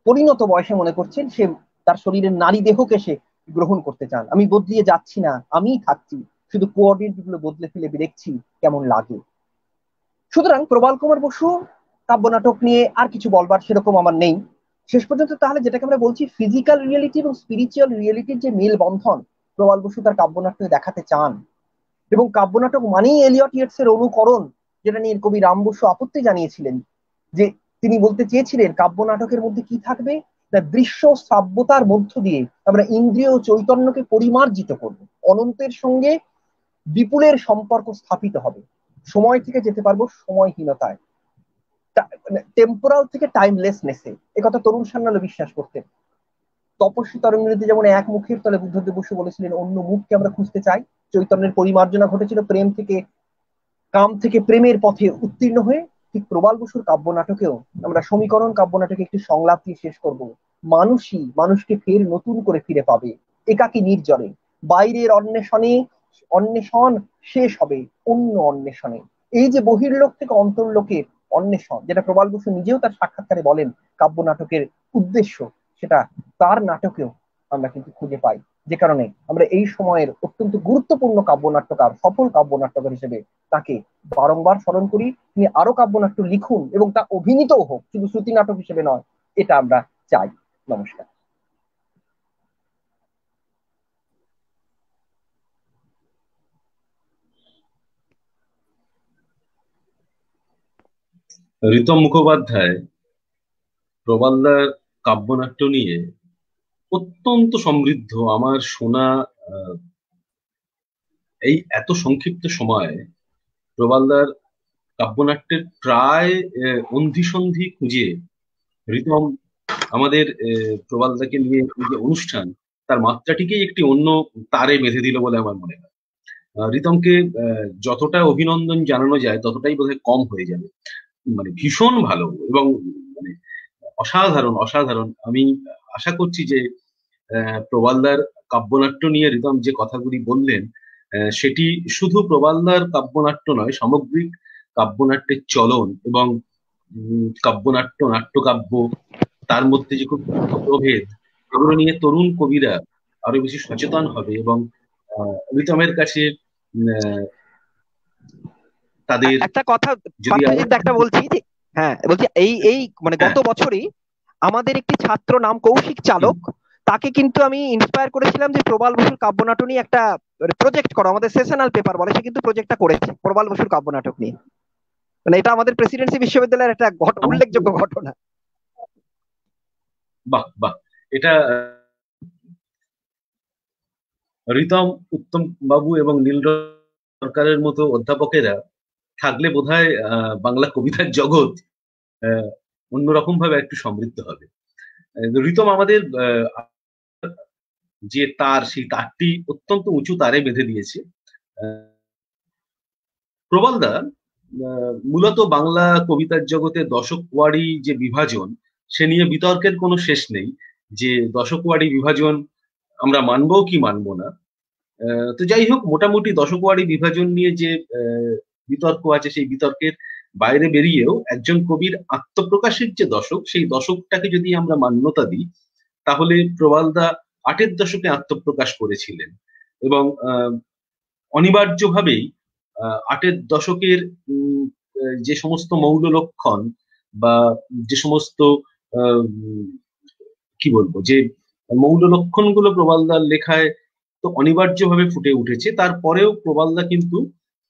পরিণত বয়সে মনে করছেন, সে তার শরীরের নারী দেহকে সে গ্রহণ করতে চান। আমি বদলিয়ে যাচ্ছি না, আমিই থাকছি। শুধু কোঅর্ডিনেটগুলো বদলে ফেলে দেখছি কেমন লাগে। সুতরাং প্রবাল কুমার বসু কাব্যনাটক নিয়ে আর কিছু বলবার সেরকম আমার নেই। শেষ পর্যন্ত তাহলে যেটাকে আমরা বলছি ফিজিক্যাল রিয়েলিটি এবং স্পিরিচুয়াল রিয়েলিটির যে মিল বন্ধন প্রবাল বসু তার কাব্যনাটকে দেখাতে চান। এবং কাব্যনাটক মানেই এলিয়ট ইয়েটস এর অনুকরণ, যেটা নিয়ে কবি রাম বসু আপত্তি জানিয়েছিলেন, যে তিনি বলতে চেয়েছিলেন কাব্য নাটকের মধ্যে কি থাকবে দৃশ্য সাব্যতার মধ্য দিয়ে আমরা ইন্দ্রিয় চৈতন্যকে পরিমার্জিত করব। অনন্তের সঙ্গে বিপুলের সম্পর্ক স্থাপিত হবে। সময় থেকে যেতে পারব সময়হীনতায়। টেম্পোরাল থেকে টাইমলেসনেসে কথা তরুণ সান্যাল বিশ্বাস করতেন। তপস্বী তরঙ্গিনীতে যেমন এক মুখের তলে বুদ্ধদেব বসু বলেছিলেন, অন্য মুখকে আমরা খুঁজতে চাই। চৈতন্যের পরিমার্জনা ঘটেছিল প্রেম থেকে, কাম থেকে প্রেমের পথে উত্তীর্ণ হয়ে। ঠিক প্রবাল বসুর কাব্য নাটকেও আমরা সমীকরণ কাব্য নাটকে একটি সংলাপ দিয়ে শেষ করব। মানুষই মানুষকে ফের নতুন করে ফিরে পাবে। একাকি নির্জনে। বাইরের অন্বেষণে অন্বেষণ শেষ হবে অন্য অন্বেষণে। এই যে বহির্লোক থেকে অন্তর্লোকের অন্বেষণ, যেটা প্রবাল বসু নিজেও তার সাক্ষাৎকারে বলেন কাব্য নাটকের উদ্দেশ্য, সেটা তার নাটকেও আমরা কিন্তু খুঁজে পাই। যে কারণে আমরা এই সময়ের অত্যন্ত গুরুত্বপূর্ণ কাব্যনাট্যকার, সফল কাব্যনাট্যকার হিসেবে তাকে বারংবার স্মরণ করি। তিনি আরও কাব্যনাট্য লিখুন এবং তা অভিনীতও হোক, শুধু শ্রুতি নাটক হিসেবে নয়, এটা আমরা চাই। নমস্কার। ঋতম মুখোপাধ্যায় প্রবালদার কাব্যনাট্য নিয়ে অত্যন্ত সমৃদ্ধ আমার শোনা এই এত সংক্ষিপ্ত সময়ে প্রবালদার কাব্যনাট্যের প্রায় অন্ধিসন্ধি খুঁজে রিতম আমাদের প্রবালদাকে নিয়ে যে অনুষ্ঠান, তার মাত্রাটিকেই একটি অন্য তারে বেঁধে দিল বলে আমার মনে হয়। রিতমকে যতটা অভিনন্দন জানানো যায়, ততটাই বোধহয় কম হয়ে যাবে। মানে ভীষণ ভালো এবং মানে অসাধারণ অসাধারণ। আমি আশা করছি যে প্রবালদার কাব্যনাট্য নিয়ে রিতম যে কথাগুলি বললেন সেটি শুধু প্রবালদার কাব্যনাট্য নয় সামগ্রিক কাব্যনাট্যের চলন এবং কাব্যনাট্য নাট্যকাব্য তার মধ্যে যে খুব প্রভেদ এগুলো নিয়ে তরুণ কবিরা আরও বেশি সচেতন হবে এবং রিতমের কাছে তাদের একটা কথা একটা বলছি হ্যাঁ বলছি এই এই মানে গত হ্যাঁ। বছরই আমাদের একটি ছাত্র নাম কৌশিক চালক। তাকে কিন্তু আমি ইন্সপায়ার করেছিলাম যে প্রবাল বসুর কাব্যনাটক নিয়ে একটা প্রজেক্ট করো। আমাদের সেশনাল পেপার বলে সে কিন্তু প্রজেক্টটা করেছে প্রবাল বসুর কাব্যনাটক নিয়ে। মানে এটা আমাদের প্রেসিডেন্সি বিশ্ববিদ্যালয়ের একটা উল্লেখযোগ্য ঘটনা। বাহ বাহ। এটা রিতম উত্তম বাবু এবং নীল সরকারের মতো অধ্যাপকেরা থাকলে বোধহয় বাংলা কবিতার জগৎ অন্যরকম ভাবে একটু সমৃদ্ধ হবে। রিতম আমাদের যে তার, সেই তারটি অত্যন্ত উঁচু তারে বেঁধে দিয়েছে। প্রবলদা মূলত বাংলা কবিতার জগতে দশক ওয়ারি যে বিভাজন, সে নিয়ে বিতর্কের কোনো শেষ নেই যে দশক ওয়ারি বিভাজন আমরা মানবো কি মানব না। তো যাই হোক, মোটামুটি দশক ওয়ারি বিভাজন নিয়ে যে বিতর্ক আছে, সেই বিতর্কের বাইরে বেরিয়েও একজন কবির আত্মপ্রকাশের যে দশক, সেই দশকটাকে যদি আমরা মান্যতা দিই, তাহলে প্রবালদা আটের দশকে আত্মপ্রকাশ করেছিলেন। এবং অনিবার্যভাবেই আটের দশকের যে সমস্ত মৌল লক্ষণ বা যে সমস্ত কি বলব, যে মৌল লক্ষণগুলো প্রবালদার লেখায় তো অনিবার্যভাবে ফুটে উঠেছে। তারপরেও প্রবালদা কিন্তু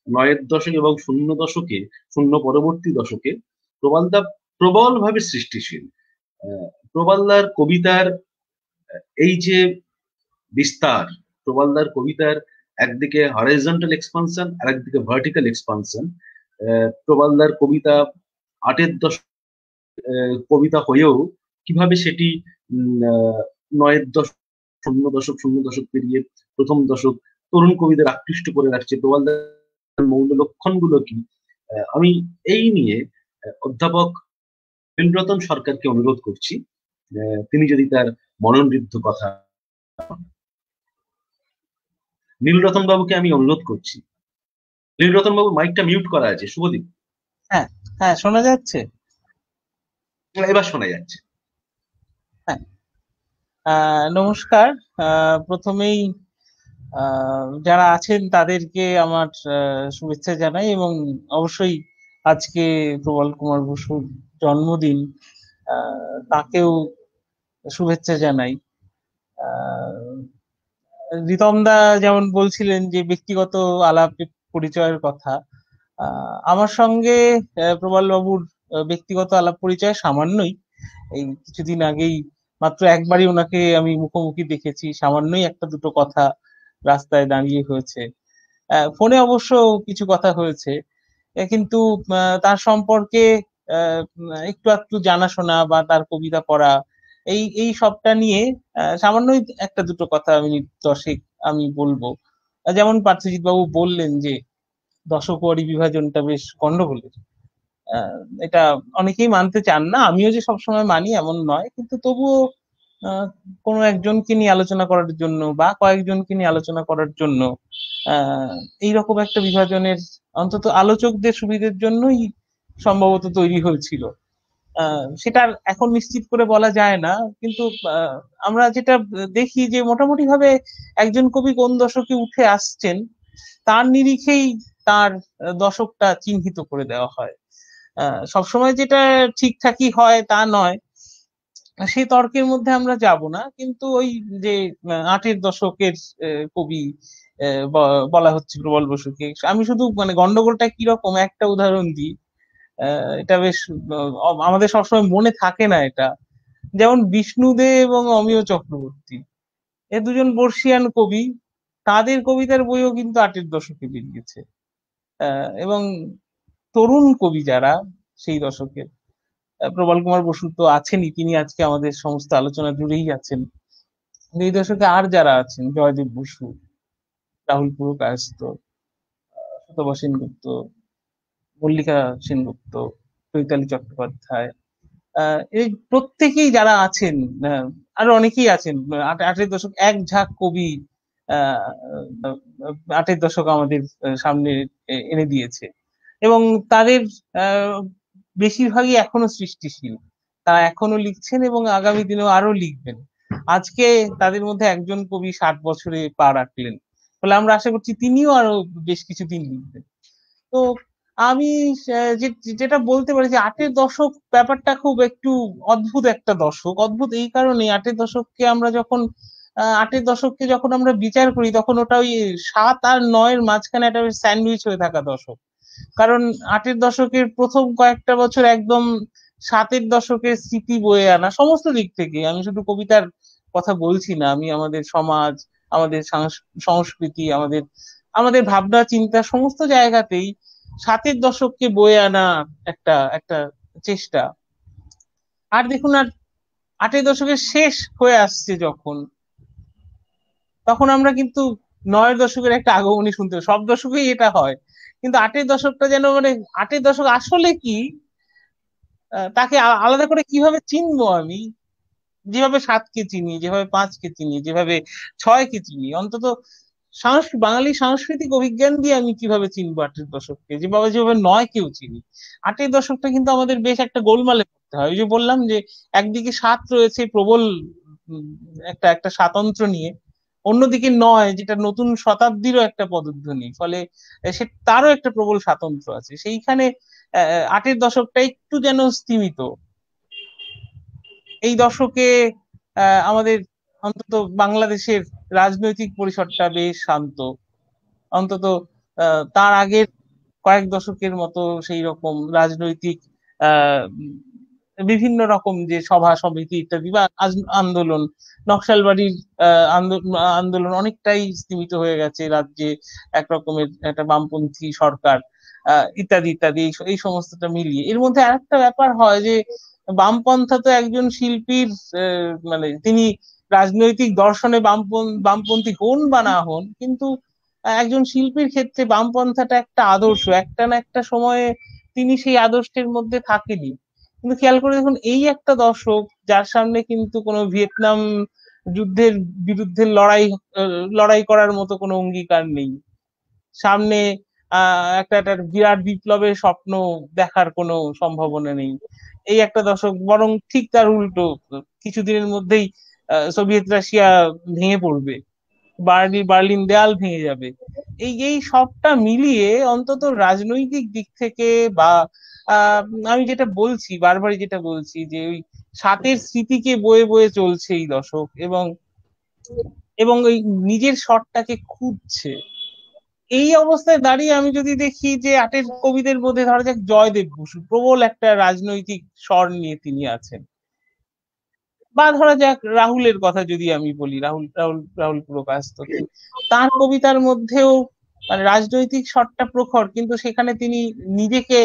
নয়ের দশক এবং শূন্য দশকে, শূন্য পরবর্তী দশকে প্রবালদা প্রবলভাবে সৃষ্টিশীল। প্রবালদার কবিতার এই যে বিস্তার প্রবালদার কবিতার একদিকে হরাইজন্টাল এক্সপানশন আর একদিকে ভার্টিক্যাল এক্সপানশন প্রবালদার কবিতা আটের দশক কবিতা হয়েও কীভাবে সেটি নয়ের দশক শূন্য দশক শূন্য দশক পেরিয়ে প্রথম দশক তরুণ কবিদের আকৃষ্ট করে রাখছে প্রবালদার মৌল লক্ষণগুলো কি? আমি এই নিয়ে অধ্যাপক নীলরতন সরকারকে অনুরোধ করছি তিনি যদি তার মননঋদ্ধ কথা নীলরতন বাবুকে আমি অনুরোধ করছি। নীলরতন বাবু মাইকটা মিউট করা আছে শুভদীপ হ্যাঁ হ্যাঁ শোনা যাচ্ছে? এবার শোনা যাচ্ছে। হ্যাঁ। নমস্কার। প্রথমেই যারা আছেন তাদেরকে আমার শুভেচ্ছা জানাই এবং অবশ্যই আজকে প্রবল কুমার বসুর জন্মদিন তাকেও শুভেচ্ছা জানাই। রিতমদা যেমন বলছিলেন যে ব্যক্তিগত আলাপ পরিচয়ের কথা আমার সঙ্গে প্রবাল বাবুর ব্যক্তিগত আলাপ পরিচয় সামান্যই। এই কিছুদিন আগেই মাত্র একবারই ওনাকে আমি মুখোমুখি দেখেছি, সামান্যই একটা দুটো কথা রাস্তায় দাঁড়িয়ে হয়েছে। ফোনে অবশ্য কিছু কথা হয়েছে। কিন্তু তার সম্পর্কে একটু একটু জানাশোনা বা তার কবিতা পড়া, এই এই সবটা নিয়ে সামান্যই একটা দুটো কথা আমি দশেক আমি বলব। যেমন পার্থজিৎ বাবু বললেন যে দশকওয়ারি বিভাজনটা বেশ গন্ডগোলের। এটা অনেকেই মানতে চান না, আমিও যে সবসময় মানি এমন নয়, কিন্তু তবুও কোনো একজনকে নিয়ে আলোচনা করার জন্য বা কয়েকজনকে নিয়ে আলোচনা করার জন্য এইরকম একটা বিভাজনের অন্তত আলোচকদের সুবিধের জন্যই সম্ভবত তৈরি হয়েছিল। সেটা এখন নিশ্চিত করে বলা যায় না, কিন্তু আমরা যেটা দেখি যে মোটামুটি ভাবে একজন কবি কোন দশকে উঠে আসছেন, তার নিরিখেই তার দশকটা চিহ্নিত করে দেওয়া হয়। সবসময় যেটা ঠিকঠাকই হয় তা নয় সেই তর্কের মধ্যে আমরা যাব না, কিন্তু ওই যে আটের দশকের কবি বলা হচ্ছে প্রবল বসুকে, আমি শুধু মানে গন্ডগোলটা কীরকম, একটা উদাহরণ দিই এটা বেশ আমাদের সবসময় মনে থাকে না এটা, যেমন বিষ্ণুদে এবং অমিয় চক্রবর্তী, এ দুজন বর্ষিয়ান কবি, তাদের কবিতার বইও কিন্তু আটের দশকে বেরিয়েছে এবং তরুণ কবি যারা সেই দশকের প্রবল কুমার বসু তো আছেনই, তিনি আজকে আমাদের সমস্ত আলোচনা জুড়েই আছেন। এই দশকে আর যারা আছেন, জয়দেব বসু, রাহুল পুরকায়স্ত সুতবা সেনগুপ্ত, মল্লিকা সেনগুপ্ত, চৈতালি চট্টোপাধ্যায় এই প্রত্যেকেই যারা আছেন আরও অনেকেই আছেন আটের দশক এক ঝাঁক কবি আটের দশক আমাদের সামনে এনে দিয়েছে। এবং তাদের বেশিরভাগই এখনও সৃষ্টিশীল। তারা এখনও লিখছেন এবং আগামী দিনেও আরও লিখবেন। আজকে তাদের মধ্যে একজন কবি ষাট বছরে পা রাখলেন। ফলে আমরা আশা করছি তিনিও আরও বেশ কিছুদিন লিখবেন। তো আমি যেটা বলতে পারি যে আটের দশক ব্যাপারটা খুব একটু অদ্ভুত একটা দশক। অদ্ভুত এই কারণে আটের দশককে আমরা যখন আটের দশককে যখন আমরা বিচার করি, তখন ওটা ওই সাত আর নয়ের মাঝখানে একটা স্যান্ডউইচ হয়ে থাকা দশক। কারণ আটের দশকের প্রথম কয়েকটা বছর একদম সাতের দশকের স্মৃতি বয়ে আনা সমস্ত দিক থেকে। আমি শুধু কবিতার কথা বলছি না, আমি আমাদের সমাজ, আমাদের সংস্কৃতি, আমাদের আমাদের ভাবনা, চিন্তা সমস্ত জায়গাতেই সাতের দশককে বয়ে আনা একটা একটা চেষ্টা। আর দেখুন, আর আটের দশকের শেষ হয়ে আসছে যখন, তখন আমরা কিন্তু নয়ের দশকের একটা আগমনী শুনতে সব দশকেই এটা হয়। কিন্তু আটের দশকটা যেন মানে আটের দশক আসলে কি? তাকে আলাদা করে কীভাবে চিনবো আমি? যেভাবে সাতকে চিনি, যেভাবে পাঁচকে চিনি, যেভাবে ছয়কে চিনি, অন্তত বাঙালি সাংস্কৃতিক অভিজ্ঞান দিয়ে আমি কীভাবে চিনবো আটের দশককে? যেভাবে যেভাবে নয় কেউ চিনি। আটের দশকটা কিন্তু আমাদের বেশ একটা গোলমালে করতে হয়। ওই যে বললাম যে, একদিকে সাত রয়েছে প্রবল একটা একটা স্বাতন্ত্র নিয়ে। অন্যদিকে নয়, যেটা নতুন শতাব্দীরও একটা পদধ্বনি, ফলে সে তারও একটা প্রবল স্বাতন্ত্র আছে। সেইখানে আটের দশকটা একটু যেন স্তীমিত। এই দশকে আমাদের অন্তত বাংলাদেশের রাজনৈতিক পরিসরটা বেশ শান্ত। অন্তত তার আগের কয়েক দশকের মতো সেই রকম রাজনৈতিক বিভিন্ন রকম যে সভা, সমিতি ইত্যাদি বা আন্দোলন, নকশালবাড়ির আন্দোলন অনেকটাই স্তীমিত হয়ে গেছে রাজ্যে একরকমের একটা বামপন্থী সরকার ইত্যাদি ইত্যাদি, এই সমস্তটা মিলিয়ে। এর মধ্যে আরেকটা ব্যাপার হয় যে বামপন্থা তো একজন শিল্পীর মানে তিনি রাজনৈতিক দর্শনে বামপন্থী হন বা না হন, কিন্তু একজন শিল্পীর ক্ষেত্রে বামপন্থাটা একটা আদর্শ। একটা না একটা সময়ে তিনি সেই আদর্শের মধ্যে থাকেনি কিন্তু খেয়াল করে দেখুন, এই একটা দর্শক যার সামনে কিন্তু কোনো ভিয়েতনাম যুদ্ধের বিরুদ্ধে লড়াই লড়াই করার মতো কোনো অঙ্গীকার নেই। সামনে একটা একটা বিরাট বিপ্লবের স্বপ্ন দেখার কোনো সম্ভাবনা নেই। এই একটা দশক বরং ঠিক তার উল্টো, কিছুদিনের মধ্যেই সোভিয়েত রাশিয়া ভেঙে পড়বে। বার্লিন বার্লিন দেয়াল ভেঙে যাবে। এই এই সবটা মিলিয়ে অন্তত রাজনৈতিক দিক থেকে বা আমি যেটা বলছি, বারবারই যেটা বলছি যে ওই সাতের স্মৃতিকে বয়ে বয়ে চলছে এই দশক এবং এবং ওই নিজের শটটাকে খুঁজছে। এই অবস্থায় দাঁড়িয়ে আমি যদি দেখি যে আটের কবিদের মধ্যে ধরা যাক জয়দেব বসু, প্রবল একটা রাজনৈতিক স্বর নিয়ে তিনি আছেন। বা ধরা যাক রাহুলের কথা যদি আমি বলি, রাহুল রাহুল রাহুল প্রকাশ তো তার কবিতার মধ্যেও মানে রাজনৈতিক স্বরটা প্রখর, কিন্তু সেখানে তিনি নিজেকে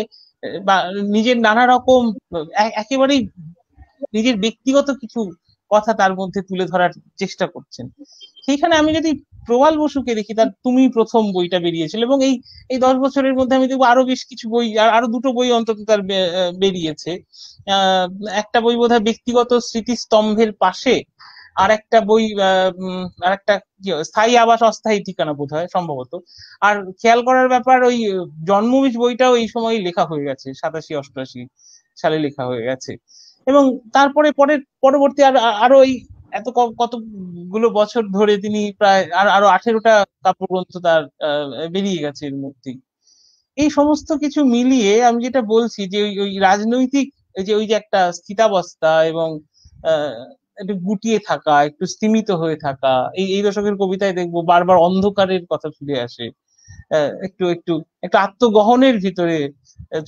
বা নিজের নানা রকম একেবারেই নিজের ব্যক্তিগত কিছু কথা তার মধ্যে তুলে ধরার চেষ্টা করছেন। সেইখানে আমি যদি প্রবাল বসুকে দেখি, তার তুমি প্রথম বইটা বেরিয়েছিল এবং এই এই দশ বছরের মধ্যে আমি দেখব আরও বেশ কিছু বই আরও দুটো বই অন্তত তার বেরিয়েছে। একটা বই বোধহয় ব্যক্তিগত স্মৃতিস্তম্ভের পাশে আর একটা বই আর একটা স্থায়ী আবাস, অস্থায়ী ঠিকানা বোধ হয় সম্ভবত। আর খেয়াল করার ব্যাপার, ওই জন্মবিষ বইটাও এই সময় লেখা হয়ে গেছে, সাতাশি, অষ্টআশি সালে লেখা হয়ে গেছে। এবং তারপরে পরের, পরবর্তী আর আরও ওই এত কতগুলো বছর ধরে তিনি প্রায়, আর, আরও আঠেরোটা কাব্যগ্রন্থ তার বেরিয়ে গেছে এর মধ্যেই এই সমস্ত কিছু মিলিয়ে আমি যেটা বলছি যে ওই রাজনৈতিক যে, ওই যে একটা স্থিতাবস্থা এবং একটু গুটিয়ে থাকা, একটু স্তীমিত হয়ে থাকা, এই এই দশকের কবিতায় দেখব বারবার অন্ধকারের কথা ফিরে আসে। একটু একটু, একটা আত্মগহনের ভিতরে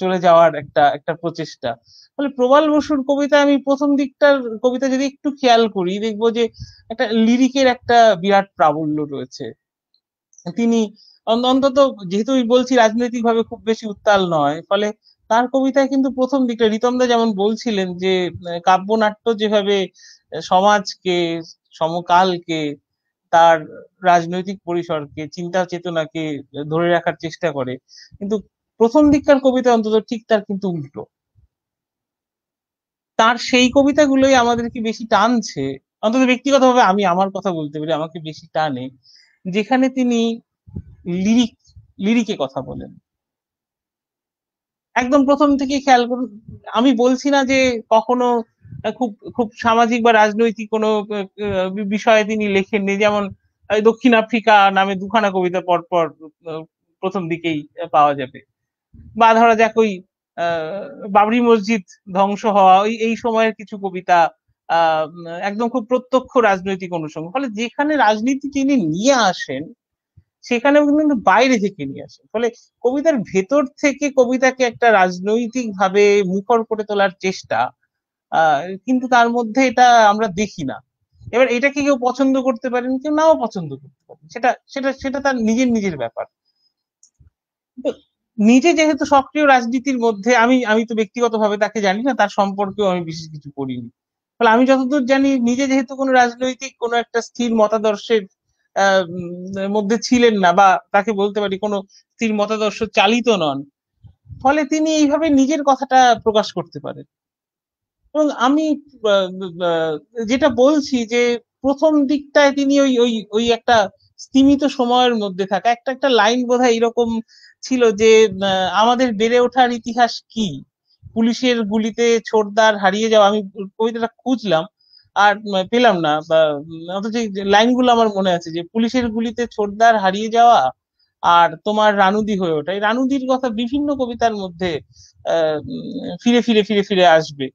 চলে যাওয়ার একটা একটা প্রচেষ্টা। ফলে প্রবাল বসুর কবিতা আমি প্রথম দিকটার কবিতা যদি একটু খেয়াল করি, দেখব যে একটা লিরিকের একটা বিরাট প্রাবল্য রয়েছে। তিনি অন্তত যেহেতু বলছি রাজনৈতিক ভাবে খুব বেশি উত্তাল নয়, ফলে তার কবিতায় কিন্তু প্রথম দিকটা রিতমদা যেমন বলছিলেন যে কাব্যনাট্য যেভাবে সমাজকে, সমকালকে, তার রাজনৈতিক পরিসরকে, চিন্তা চেতনাকে ধরে রাখার চেষ্টা করে। কিন্তু প্রথম দিককার কবিতা অন্তত ঠিক তার কিন্তু উল্টো। তার সেই কবিতাগুলোই আমাদেরকে বেশি টানছে। অন্তত ব্যক্তিগতভাবে আমি আমার কথা বলতে পারি আমাকে বেশি টানে, যেখানে তিনি লিরিক, লিরিকে কথা বলেন। একদম প্রথম থেকে খেয়াল করুন, আমি বলছি না যে কখনো খুব খুব সামাজিক বা রাজনৈতিক কোনো বিষয়ে তিনি লেখেননি। যেমন দক্ষিণ আফ্রিকা নামে দুখানা কবিতা পরপর প্রথম দিকেই পাওয়া যাবে। বা ধরা যাক ওই বাবরি মসজিদ ধ্বংস হওয়া, ওই, এই সময়ের কিছু কবিতা একদম খুব প্রত্যক্ষ রাজনৈতিক অনুষঙ্গ ফলে যেখানে রাজনীতি তিনি নিয়ে আসেন, সেখানেও কিন্তু বাইরে থেকে নিয়ে আসেন। ফলে কবিতার ভেতর থেকে কবিতাকে একটা রাজনৈতিক ভাবে মুখর করে তোলার চেষ্টা কিন্তু তার মধ্যে এটা আমরা দেখি না। এবার এটাকে কেউ পছন্দ করতে পারেন, কেউ নাও পছন্দ করতে পারেন। সেটা সেটা সেটা তার নিজের নিজের ব্যাপার। নিজে যেহেতু সক্রিয় রাজনীতির মধ্যে, আমি আমি তো ব্যক্তিগতভাবে তাকে জানি না, তার সম্পর্কেও আমি বিশেষ কিছু করিনি। ফলে আমি যতদূর জানি, নিজে যেহেতু কোনো রাজনৈতিক, কোনো একটা স্থির মতাদর্শের মধ্যে ছিলেন না বা তাকে বলতে পারি কোনো স্থির মতাদর্শ চালিত নন, ফলে তিনি এইভাবে নিজের কথাটা প্রকাশ করতে পারেন। এবং আমি যেটা বলছি যে প্রথম দিকটায় তিনি ওই ওই ওই একটা স্তীমিত সময়ের মধ্যে থাকা, একটা একটা লাইন বোধ এরকম ছিল যে আমাদের বেড়ে ওঠার ইতিহাস কি? পুলিশের গুলিতে ছোটদার হারিয়ে যাওয়া, আমি কবিতাটা খুঁজলাম আর পেলাম না, বা, অথচ লাইনগুলো আমার মনে আছে যে পুলিশের গুলিতে ছোটদার হারিয়ে যাওয়া আর তোমার রানুদি হয়ে ওঠা, এই রানুদির কথা বিভিন্ন কবিতার মধ্যে ফিরে ফিরে ফিরে ফিরে আসবে।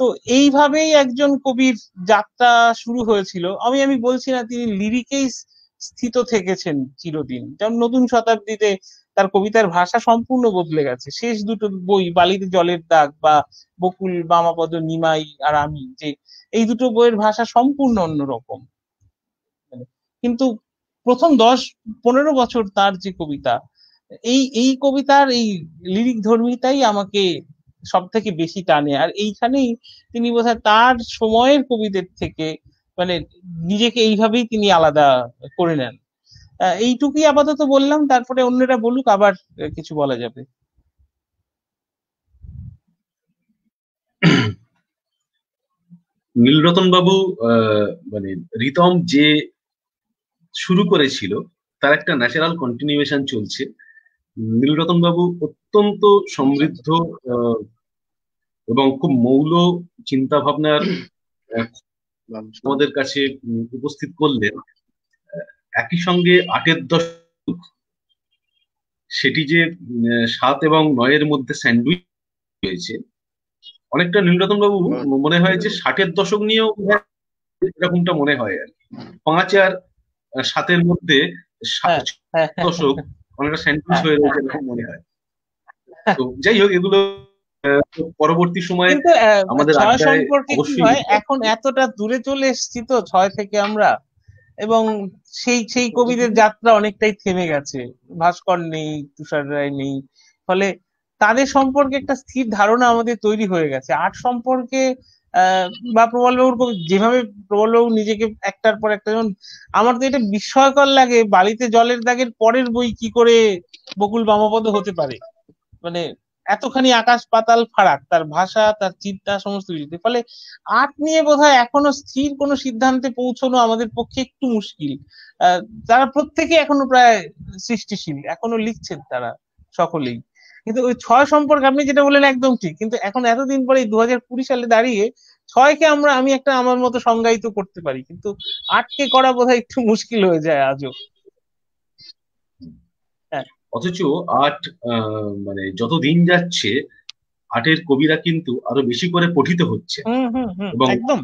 তো এইভাবেই একজন কবির যাত্রা শুরু হয়েছিল। আমি আমি বলছি না, তিনি লিরিকেই স্থিত থেকেছেন চিরদিন। যেমন নতুন শতাব্দীতে তার কবিতার ভাষা সম্পূর্ণ বদলে গেছে। শেষ দুটো বই বালিতে জলের দাগ বা বকুল, বামাপদ, নিমাই আর আমি, যে এই দুটো বইয়ের ভাষা সম্পূর্ণ অন্যরকম কিন্তু প্রথম দশ, পনেরো বছর তার যে কবিতা, এই এই কবিতার এই লিরিক ধর্মিতাই আমাকে সব থেকে বেশি টানে। আর এইখানেই তিনি বোধহয় তার সময়ের কবিদের থেকে মানে নিজেকে এইভাবেই তিনি আলাদা করে নেন। এইটুকুই আপাতত বললাম, তারপরে অন্যরা বলুক, আবার কিছু বলা যাবে। নীলরতন বাবু মানে রিতম যে শুরু করেছিল, তার একটা ন্যাচারাল কন্টিনিউয়েশন চলছে। নীলরতন বাবু অত্যন্ত সমৃদ্ধ এবং খুব মৌল চিন্তা ভাবনার আমাদের কাছে উপস্থিত করলেন। একই সঙ্গে আটের দশক সেটি যে সাত এবং নয়ের মধ্যে স্যান্ডউইচ হয়েছে। অনেকটা নীলরতন বাবু মনে হয় যে ষাটের দশক নিয়েও এরকমটা মনে হয় আর পাঁচ আর সাতের মধ্যে দশক অনেকটা স্যান্ডউইচ হয়ে রয়েছে এরকম মনে হয়। তো যাই হোক এগুলো পরবর্তী সময়ে আমাদের সম্পর্কে এখন এতটা দূরে চলে এসেছি তো ছয় থেকে আমরা। এবং সেই সেই কবিদের যাত্রা অনেকটাই থেমে গেছে। ভাস্কর নেই তুষার রায় নেই। ফলে তাদের সম্পর্কে একটা স্থির ধারণা আমাদের তৈরি হয়ে গেছে। আর্ট সম্পর্কে বা প্রবলবাবুর যেভাবে প্রবলবাবু নিজেকে একটার পর একটা যেমন, আমার তো এটা বিস্ময়কর লাগে বালিতে জলের দাগের পরের বই কি করে বকুল বামাপদ হতে পারে? মানে এতখানি আকাশ পাতাল ফারাক, তার ভাষা, তার চিন্তা, সমস্ত কিছু। ফলে আর্ট নিয়ে বোধ এখনও স্থির কোনো সিদ্ধান্তে পৌঁছানো আমাদের পক্ষে একটু মুশকিল। তারা প্রত্যেকে এখনও প্রায় সৃষ্টিশীল, এখনও লিখছেন তারা সকলেই। কিন্তু ওই ছয় সম্পর্কে আপনি যেটা বললেন একদম ঠিক। কিন্তু এখন এতদিন পরে দু হাজার কুড়ি সালে দাঁড়িয়ে ছয়কে আমরা আমি একটা আমার মতো সংজ্ঞায়িত করতে পারি। কিন্তু আটকে করা বোধ একটু মুশকিল হয়ে যায় আজও। হ্যাঁ। অথচ আর্ট মানে যত দিন যাচ্ছে আটের কবিরা কিন্তু আরও বেশি করে পঠিত হচ্ছে। এবং একদম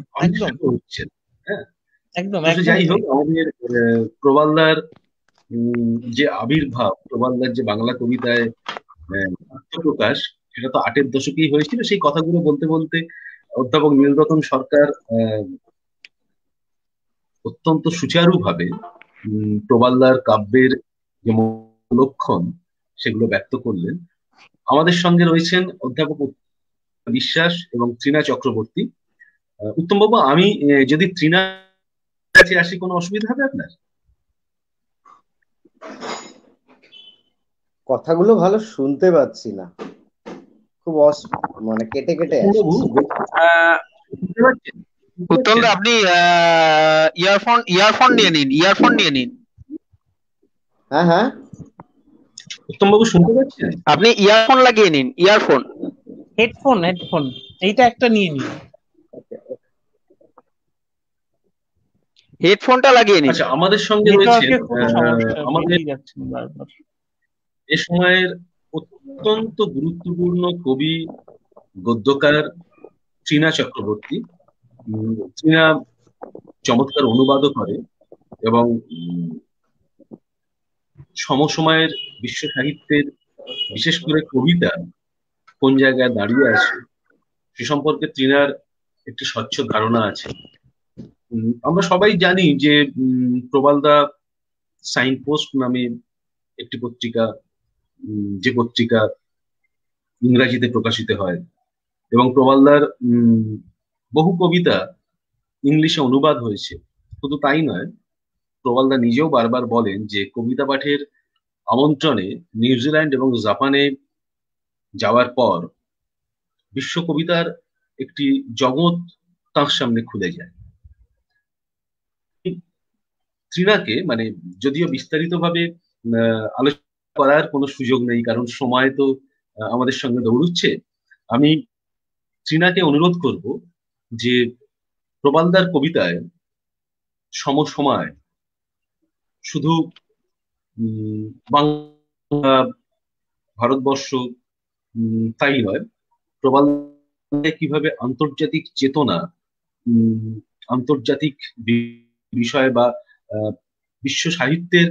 হচ্ছে। হ্যাঁ। একদম যাই হোক আমাদের প্রবালদার যে আবির্ভাব প্রবালদার যে বাংলা কবিতায় আত্মপ্রকাশ সেটা তো আটের দশকেই হয়েছিল। সেই কথাগুলো বলতে বলতে অধ্যাপক নীলরতন সরকার অত্যন্ত সুচারুভাবে প্রবালদার কাব্যের যে লক্ষণ, সেগুলো ব্যক্ত করলেন। আমাদের সঙ্গে রয়েছেন অধ্যাপক বিশ্বাস এবং ত্রিনা চক্রবর্তী। উত্তমবাবু, আমি যদি ত্রিনা কাছে আসি, কোনো অসুবিধা হবে আপনার? কথাগুলো ভালো শুনতে পাচ্ছি না। খুব মানে কেটে কেটে উত্তম আপনি ইয়ারফোন ইয়ারফোন নিয়ে নিন ইয়ারফোন নিয়ে নিন। হ্যাঁ হ্যাঁ। উত্তম বাবু শুনতে পাচ্ছেন? আপনি ইয়ারফোন লাগিয়ে নিন ইয়ারফোন হেডফোন হেডফোন এইটা একটা নিয়ে নিন। হেডফোনটা লাগিয়ে নিন। আচ্ছা আমাদের সঙ্গে রয়েছে আমাদের এ সময়ের অত্যন্ত গুরুত্বপূর্ণ কবি গদ্যকার চীনা চক্রবর্তী চীনা চমৎকার অনুবাদও করে এবং সমসময়ের বিশ্ব সাহিত্যের বিশেষ করে কবিতা কোন জায়গায় দাঁড়িয়ে আছে, সে সম্পর্কে তৃণার একটি স্বচ্ছ ধারণা আছে। আমরা সবাই জানি যে প্রবালদা সাইন পোস্ট নামে একটি পত্রিকা যে পত্রিকা ইংরাজিতে প্রকাশিত হয়। এবং প্রবালদার বহু কবিতা ইংলিশে অনুবাদ হয়েছে। শুধু তাই নয়, প্রবালদা নিজেও বারবার বলেন যে কবিতা পাঠের আমন্ত্রণে নিউজিল্যান্ড এবং জাপানে যাওয়ার পর বিশ্ব কবিতার একটি জগৎ তাঁর সামনে খুলে যায়। ত্রিনাকে মানে যদিও বিস্তারিতভাবে আলোচনা করার কোনো সুযোগ নেই, কারণ সময় তো আমাদের সঙ্গে দৌড়ুচ্ছে। আমি ত্রিনাকে অনুরোধ করব যে প্রবালদার কবিতায় সমসময় শুধু বাংলা, ভারতবর্ষ তাই নয় প্রবাল কীভাবে আন্তর্জাতিক চেতনা আন্তর্জাতিক বিষয় বা বিশ্ব সাহিত্যের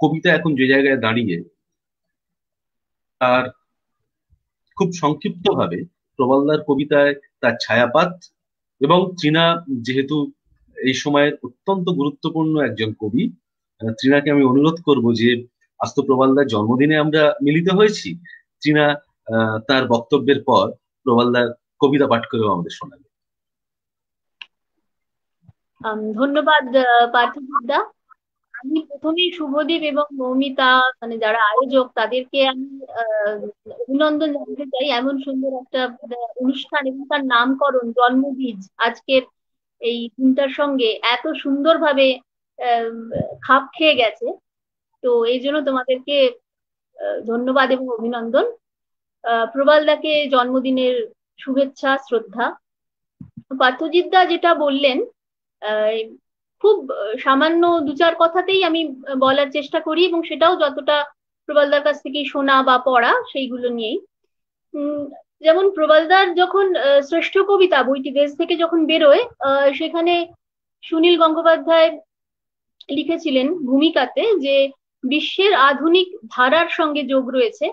কবিতা এখন যে জায়গায় দাঁড়িয়ে, তার খুব সংক্ষিপ্তভাবে প্রবলদার কবিতায় তার ছায়াপাত এবং চীনা যেহেতু এই সময়ের অত্যন্ত গুরুত্বপূর্ণ একজন কবি ত্রিনাকে আমি অনুরোধ করব যে আস্ত প্রবালদার জন্মদিনে আমরা মিলিত হয়েছি। চীনা তার বক্তব্যের পর প্রবালদার কবিতা পাঠ করেও আমাদের শোনাবে। ধন্যবাদ পার্থবিদ্যা আমি প্রথমেই শুভদীপ এবং মৌমিতা মানে যারা আয়োজক, তাদেরকে আমি অভিনন্দন জানাতে চাই। এমন সুন্দর একটা অনুষ্ঠান এবং তার নামকরণ, জন্মবীজ আজকের এই দিনটার সঙ্গে এত সুন্দরভাবে খাপ খেয়ে গেছে। তো এই জন্য তোমাদেরকে ধন্যবাদ এবং অভিনন্দন। প্রবালদাকে জন্মদিনের শুভেচ্ছা, শ্রদ্ধা। পার্থজিৎদা যেটা বললেন খুব সামান্য দু চার কথাতেই আমি বলার চেষ্টা করি এবং সেটাও যতটা প্রবালদার কাছ থেকে শোনা বা পড়া সেইগুলো নিয়েই। যেমন প্রবালদার যখন শ্রেষ্ঠ কবিতা বইটি দেশ থেকে যখন বেরোয় সেখানে সুনীল গঙ্গোপাধ্যায় লিখেছিলেন ভূমিকাতে যে বিশ্বের আধুনিক ধারার সঙ্গে যোগ রয়েছে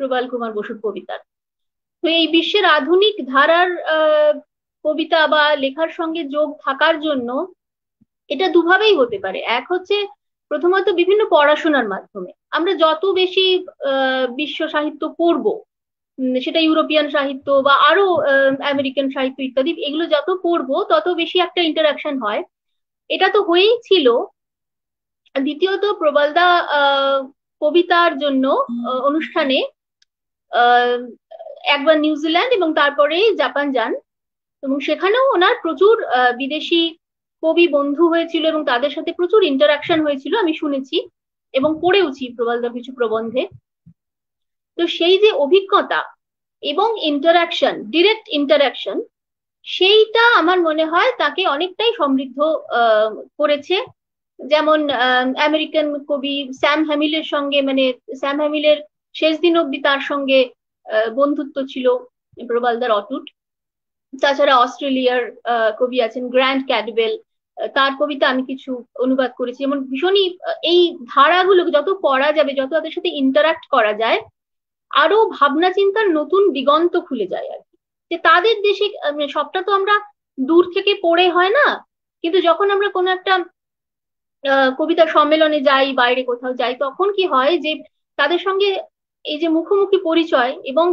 প্রবাল কুমার বসুর কবিতার। তো এই বিশ্বের আধুনিক ধারার কবিতা বা লেখার সঙ্গে যোগ থাকার জন্য এটা দুভাবেই হতে পারে। এক হচ্ছে প্রথমত বিভিন্ন পড়াশোনার মাধ্যমে। আমরা যত বেশি বিশ্ব সাহিত্য পড়ব সেটা ইউরোপিয়ান সাহিত্য বা আরও আমেরিকান সাহিত্য ইত্যাদি এগুলো যত পড়ব তত বেশি একটা ইন্টারাকশন হয়। এটা তো হয়েই ছিল। দ্বিতীয়ত প্রবালদা কবিতার জন্য অনুষ্ঠানে একবার নিউজিল্যান্ড এবং তারপরে জাপান যান। এবং সেখানেও ওনার প্রচুর বিদেশি কবি বন্ধু হয়েছিল এবং তাদের সাথে প্রচুর ইন্টারাকশন হয়েছিল, আমি শুনেছি এবং পড়েওছি প্রবালদার কিছু প্রবন্ধে। তো সেই যে অভিজ্ঞতা এবং ইন্টারাকশন ডিরেক্ট ইন্টারাকশন সেইটা আমার মনে হয় তাকে অনেকটাই সমৃদ্ধ করেছে। যেমন আমেরিকান কবি স্যাম হ্যামিলের সঙ্গে মানে স্যাম হ্যামিলের শেষ দিন অব্দি তার সঙ্গে বন্ধুত্ব ছিল প্রবালদার অটুট। তাছাড়া অস্ট্রেলিয়ার কবি আছেন গ্র্যান্ড ক্যাডবেল তার কবিতা আমি কিছু অনুবাদ করেছি। যেমন ভীষণই, এই ধারাগুলো যত পড়া যাবে, যত তাদের সাথে ইন্টারাক্ট করা যায়, আরও ভাবনা চিন্তার নতুন দিগন্ত খুলে যায় আর কি। যে তাদের দেশে সবটা তো আমরা দূর থেকে পড়ে হয় না, কিন্তু যখন আমরা কোনো একটা কবিতা সম্মেলনে যাই, বাইরে কোথাও যাই, তখন কি হয় যে তাদের সঙ্গে এই যে মুখোমুখি পরিচয় এবং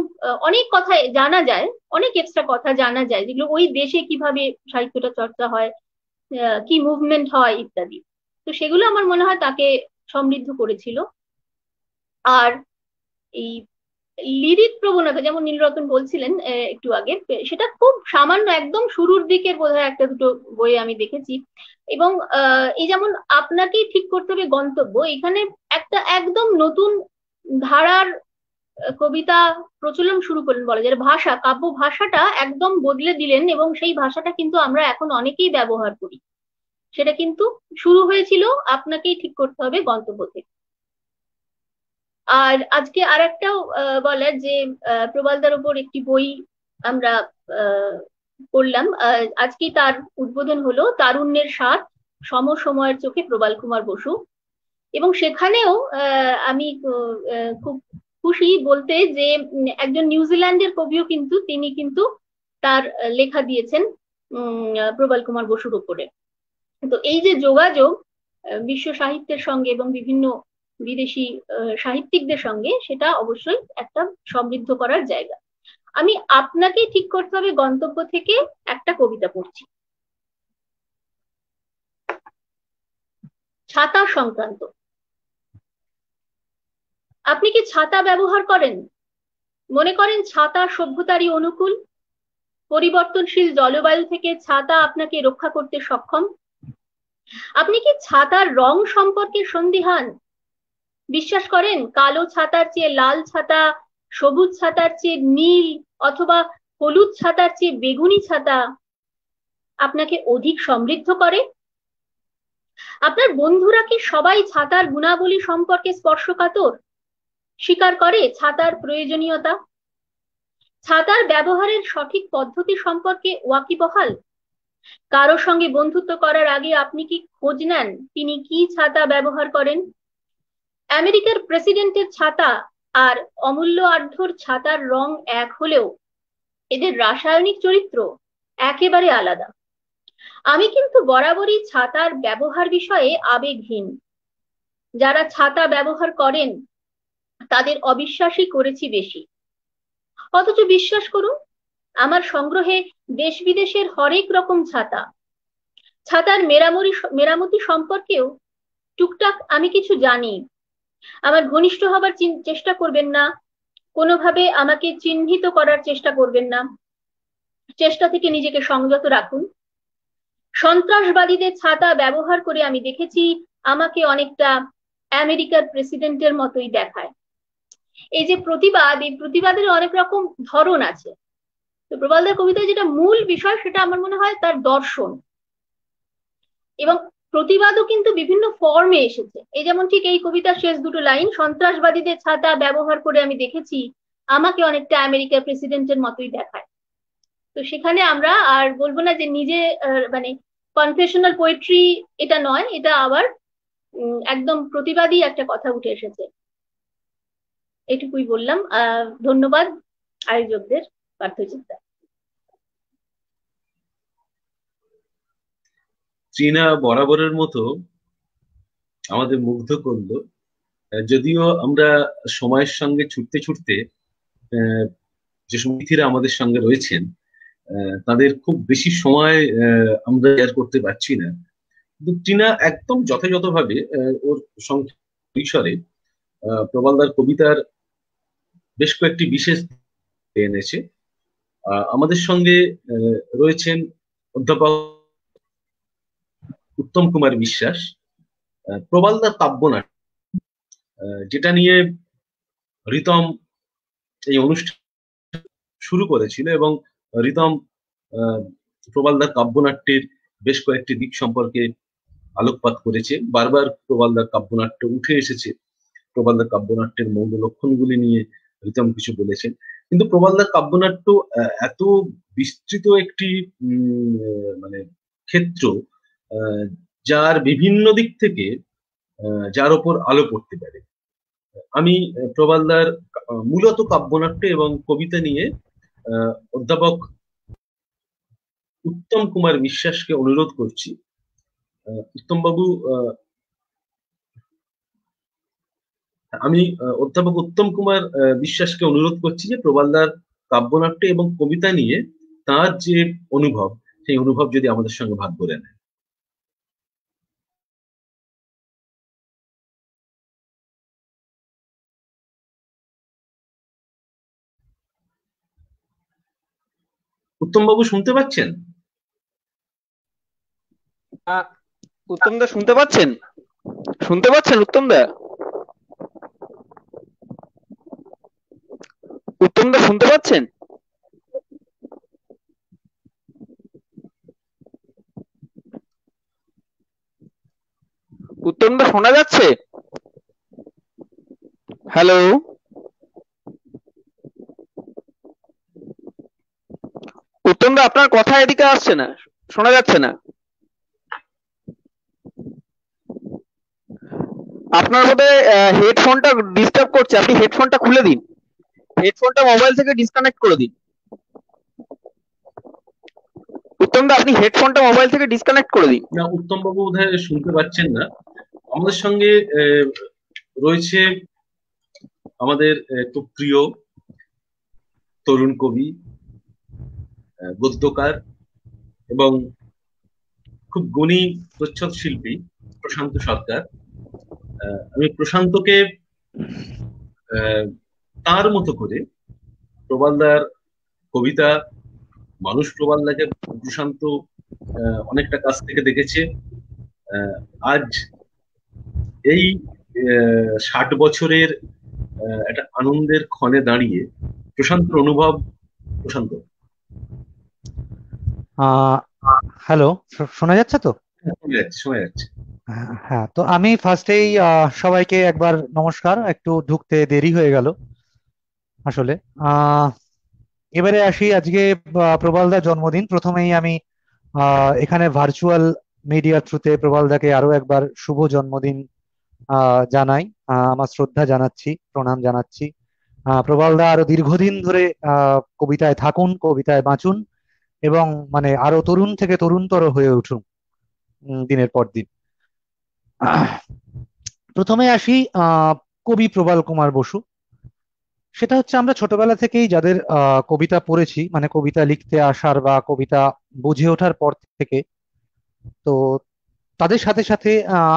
অনেক কথা জানা যায়, অনেক এক্সট্রা কথা জানা যায়, যেগুলো ওই দেশে কীভাবে সাহিত্যটা চর্চা হয় কি মুভমেন্ট হয় ইত্যাদি। তো সেগুলো আমার মনে হয় তাকে সমৃদ্ধ করেছিল। আর এই লিরিক প্রবণতা, যেমন নীলরতন বলছিলেন একটু আগে সেটা খুব সামান্য একদম শুরুর দিকের বোধ একটা দুটো বই আমি দেখেছি। এবং এই যেমন আপনাকেই ঠিক করতে হবে গন্তব্য, এখানে একটা একদম নতুন ধারার কবিতা প্রচলন শুরু করলেন বলা যায় ভাষা, কাব্য ভাষাটা একদম বদলে দিলেন এবং সেই ভাষাটা কিন্তু আমরা এখন অনেকেই ব্যবহার করি। সেটা কিন্তু শুরু হয়েছিল, আপনাকেই ঠিক করতে হবে গন্তব্য থেকে। আর আজকে আর একটাও বলার যে প্রবালদার উপর একটি বই আমরা করলাম আজকে তার উদ্বোধন হলো, তারুণ্যের স্বাদ, সমসময়ের চোখে প্রবাল কুমার বসু। এবং সেখানেও আমি খুব খুশি বলতে যে একজন নিউজিল্যান্ডের কবিও কিন্তু তিনি কিন্তু তার লেখা দিয়েছেন প্রবাল কুমার বসুর উপরে। তো এই যে যোগাযোগ বিশ্ব সাহিত্যের সঙ্গে এবং বিভিন্ন বিদেশি সাহিত্যিকদের সঙ্গে সেটা অবশ্যই একটা সমৃদ্ধ করার জায়গা। আমি আপনাকেই ঠিক করতে হবে গন্তব্য থেকে একটা কবিতা পড়ছি। ছাতা সংক্রান্ত। আপনি কি ছাতা ব্যবহার করেন? মনে করেন ছাতা সভ্যতারই অনুকূল, পরিবর্তনশীল জলবায়ু থেকে ছাতা আপনাকে রক্ষা করতে সক্ষম। আপনি কি ছাতার রং সম্পর্কে সন্দিহান? বিশ্বাস করেন কালো ছাতার চেয়ে লাল ছাতা, সবুজ ছাতার চেয়ে নীল অথবা হলুদ ছাতার চেয়ে বেগুনি ছাতা আপনাকে অধিক সমৃদ্ধ করে? আপনার বন্ধুরা কি সবাই ছাতার গুণাবলী সম্পর্কে স্পর্শকাতর? স্বীকার করে ছাতার প্রয়োজনীয়তা। ছাতার ব্যবহারের সঠিক পদ্ধতি সম্পর্কে ওয়াকিবহাল। কারও সঙ্গে বন্ধুত্ব করার আগে আপনি কি খোঁজ নেন তিনি কি ছাতা ব্যবহার করেন? আমেরিকার প্রেসিডেন্টের ছাতা আর অমূল্য আঢ্যর ছাতার রং এক হলেও এদের রাসায়নিক চরিত্র একেবারে আলাদা। আমি কিন্তু বরাবরই ছাতার ব্যবহার বিষয়ে আবেগহীন। যারা ছাতা ব্যবহার করেন তাদের অবিশ্বাসই করেছি বেশি। অথচ বিশ্বাস করুন, আমার সংগ্রহে দেশ বিদেশের হরেক রকম ছাতা। ছাতার মেরামরি মেরামতি সম্পর্কেও টুকটাক আমি কিছু জানি। আমার ঘনিষ্ঠ হবার চেষ্টা করবেন না। কোনোভাবে আমাকে চিহ্নিত করার চেষ্টা করবেন না। চেষ্টা থেকে নিজেকে সংযত রাখুন। সন্ত্রাসবাদীদের ছাতা ব্যবহার করে আমি দেখেছি, আমাকে অনেকটা আমেরিকার প্রেসিডেন্টের মতোই দেখায়। এই যে প্রতিবাদ, এই প্রতিবাদের অনেক রকম ধরন আছে। তো প্রবালদার কবিতায় যেটা মূল বিষয় সেটা আমার মনে হয় তার দর্শন। এবং প্রতিবাদও কিন্তু বিভিন্ন ফর্মে এসেছে। এই যেমন ঠিক এই কবিতার শেষ দুটো লাইন সন্ত্রাসবাদীদের ছাতা ব্যবহার করে আমি দেখেছি, আমাকে অনেকটা আমেরিকার প্রেসিডেন্টের মতোই দেখায়। তো সেখানে আমরা আর বলব না যে নিজে মানে কনফেশনাল পোয়েট্রি এটা নয়, এটা আবার একদম প্রতিবাদী একটা কথা উঠে এসেছে। এটুকুই বললাম। ধন্যবাদ আয়োজকদের পার্থচিত্রা চীনা বরাবরের মতো আমাদের মুগ্ধ করল। যদিও আমরা সময়ের সঙ্গে ছুটতে ছুটতে যে সমিতিরা আমাদের সঙ্গে রয়েছেন তাদের খুব বেশি সময় আমরা শেয়ার করতে পারছি না। কিন্তু চীনা একদম যথাযথভাবে ওর পরিসরে প্রবালদার কবিতার বেশ কয়েকটি বিশেষ এনেছে আমাদের সঙ্গে রয়েছেন অধ্যাপক উত্তম কুমার বিশ্বাস প্রবালদা কাব্যনাট যেটা নিয়ে রিতম এই অনুষ্ঠান শুরু করেছিল এবং রিতম প্রবালদার কাব্যনাট্যের বেশ কয়েকটি দিক সম্পর্কে আলোকপাত করেছে। বারবার প্রবালদার কাব্যনাট্য উঠে এসেছে। প্রবালদার কাব্যনাট্যের মৌল লক্ষণগুলি নিয়ে রিতম কিছু বলেছেন। কিন্তু প্রবালদার কাব্যনাট্য এত বিস্তৃত একটি মানে ক্ষেত্র যার বিভিন্ন দিক থেকে যার ওপর আলো পড়তে পারে। আমি প্রবালদার মূলত কাব্যনাট্য এবং কবিতা নিয়ে অধ্যাপক উত্তম কুমার বিশ্বাসকে অনুরোধ করছি। উত্তম বাবু আমি অধ্যাপক উত্তম কুমার বিশ্বাসকে অনুরোধ করছি যে প্রবালদার কাব্যনাট্য এবং কবিতা নিয়ে তার যে অনুভব, সেই অনুভব যদি আমাদের সঙ্গে ভাগ করে নেয়। উত্তম বাবু শুনতে পাচ্ছেন? উত্তম দা শুনতে পাচ্ছেন? শুনতে পাচ্ছেন উত্তম দা? উত্তম দা শুনতে পাচ্ছেন? উত্তম দা শোনা যাচ্ছে? হ্যালো উত্তম দা আপনার কথা এদিকে আসছে না, শোনা যাচ্ছে না। আপনার বোধ হেডফোনটা ডিস্টার্ব করছে, আপনি হেডফোনটা খুলে দিন। হেডফোনটা মোবাইল থেকে ডিসকানেক্ট করে দিন। উত্তমদা, আপনি হেডফোনটা মোবাইল থেকে ডিসকানেক্ট করে দিন। না উত্তম বাবু বোধহয় শুনতে পাচ্ছেন না। আমাদের সঙ্গে রয়েছে আমাদের খুব প্রিয় তরুণ কবি গদ্যকার এবং খুব গুণী প্রচ্ছদ শিল্পী প্রশান্ত সরকার। আমি প্রশান্তকে তার মতো করে প্রবালদার কবিতা মানুষ প্রবালদাকে প্রশান্ত অনেকটা কাছ থেকে দেখেছে। আজ এই ষাট বছরের একটা আনন্দের ক্ষণে দাঁড়িয়ে প্রশান্তর অনুভব প্রশান্ত। হ্যালো শোনা যাচ্ছে তো? হ্যাঁ, শোনা শোনা যাচ্ছে। হ্যাঁ তো আমি ফার্স্টেই সবাইকে একবার নমস্কার একটু ঢুকতে দেরি হয়ে গেল। আসলে। এবারে আসি আজকে প্রবালদার জন্মদিন। প্রথমেই আমি এখানে ভার্চুয়াল মিডিয়ার থ্রুতে প্রবালদাকে আরও একবার শুভ জন্মদিন জানাই। আমার শ্রদ্ধা জানাচ্ছি, প্রণাম জানাচ্ছি। প্রবালদা আরও দীর্ঘদিন ধরে কবিতায় থাকুন, কবিতায় বাঁচুন এবং মানে আরও তরুণ থেকে তরুণতর হয়ে উঠুন দিনের পর দিন। প্রথমে আসি কবি প্রবাল কুমার বসু। সেটা হচ্ছে আমরা ছোটবেলা থেকেই যাদের কবিতা পড়েছি মানে কবিতা লিখতে আসার বা কবিতা বুঝে ওঠার পর থেকে, তো তাদের সাথে সাথে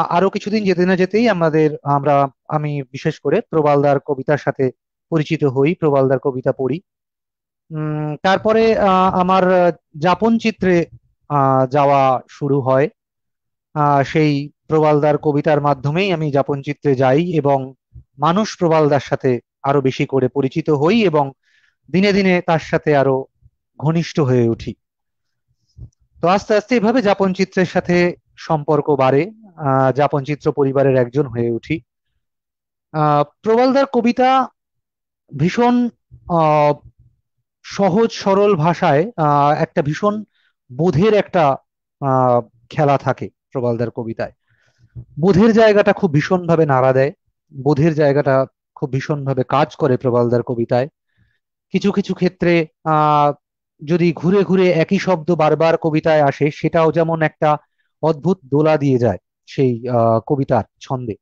আরও কিছুদিন যেতে না যেতেই আমাদের, আমরা, আমি বিশেষ করে প্রবালদার কবিতার সাথে পরিচিত হই, প্রবালদার কবিতা পড়ি। তারপরে আমার যাপন চিত্রে যাওয়া শুরু হয়। সেই প্রবালদার কবিতার মাধ্যমেই আমি যাপন চিত্রে যাই এবং মানুষ প্রবালদার সাথে আরও বেশি করে পরিচিত হই এবং দিনে দিনে তার সাথে আরও ঘনিষ্ঠ হয়ে উঠি। তো আস্তে আস্তে এভাবে যাপন চিত্রের সাথে সম্পর্ক বাড়ে যাপন চিত্র পরিবারের একজন হয়ে উঠি। প্রবালদার কবিতা ভীষণ সহজ, সরল ভাষায় একটা ভীষণ বোধের একটা খেলা থাকে প্রবালদার কবিতায়। বোধের জায়গাটা খুব ভীষণভাবে নাড়া দেয়। বোধের জায়গাটা খুব ভীষণভাবে কাজ করে প্রবালদার কবিতায়। কিছু কিছু ক্ষেত্রে যদি ঘুরে ঘুরে একই শব্দ বারবার কবিতায় আসে, সেটাও যেমন একটা অদ্ভুত দোলা দিয়ে যায় সেই কবিতার ছন্দে।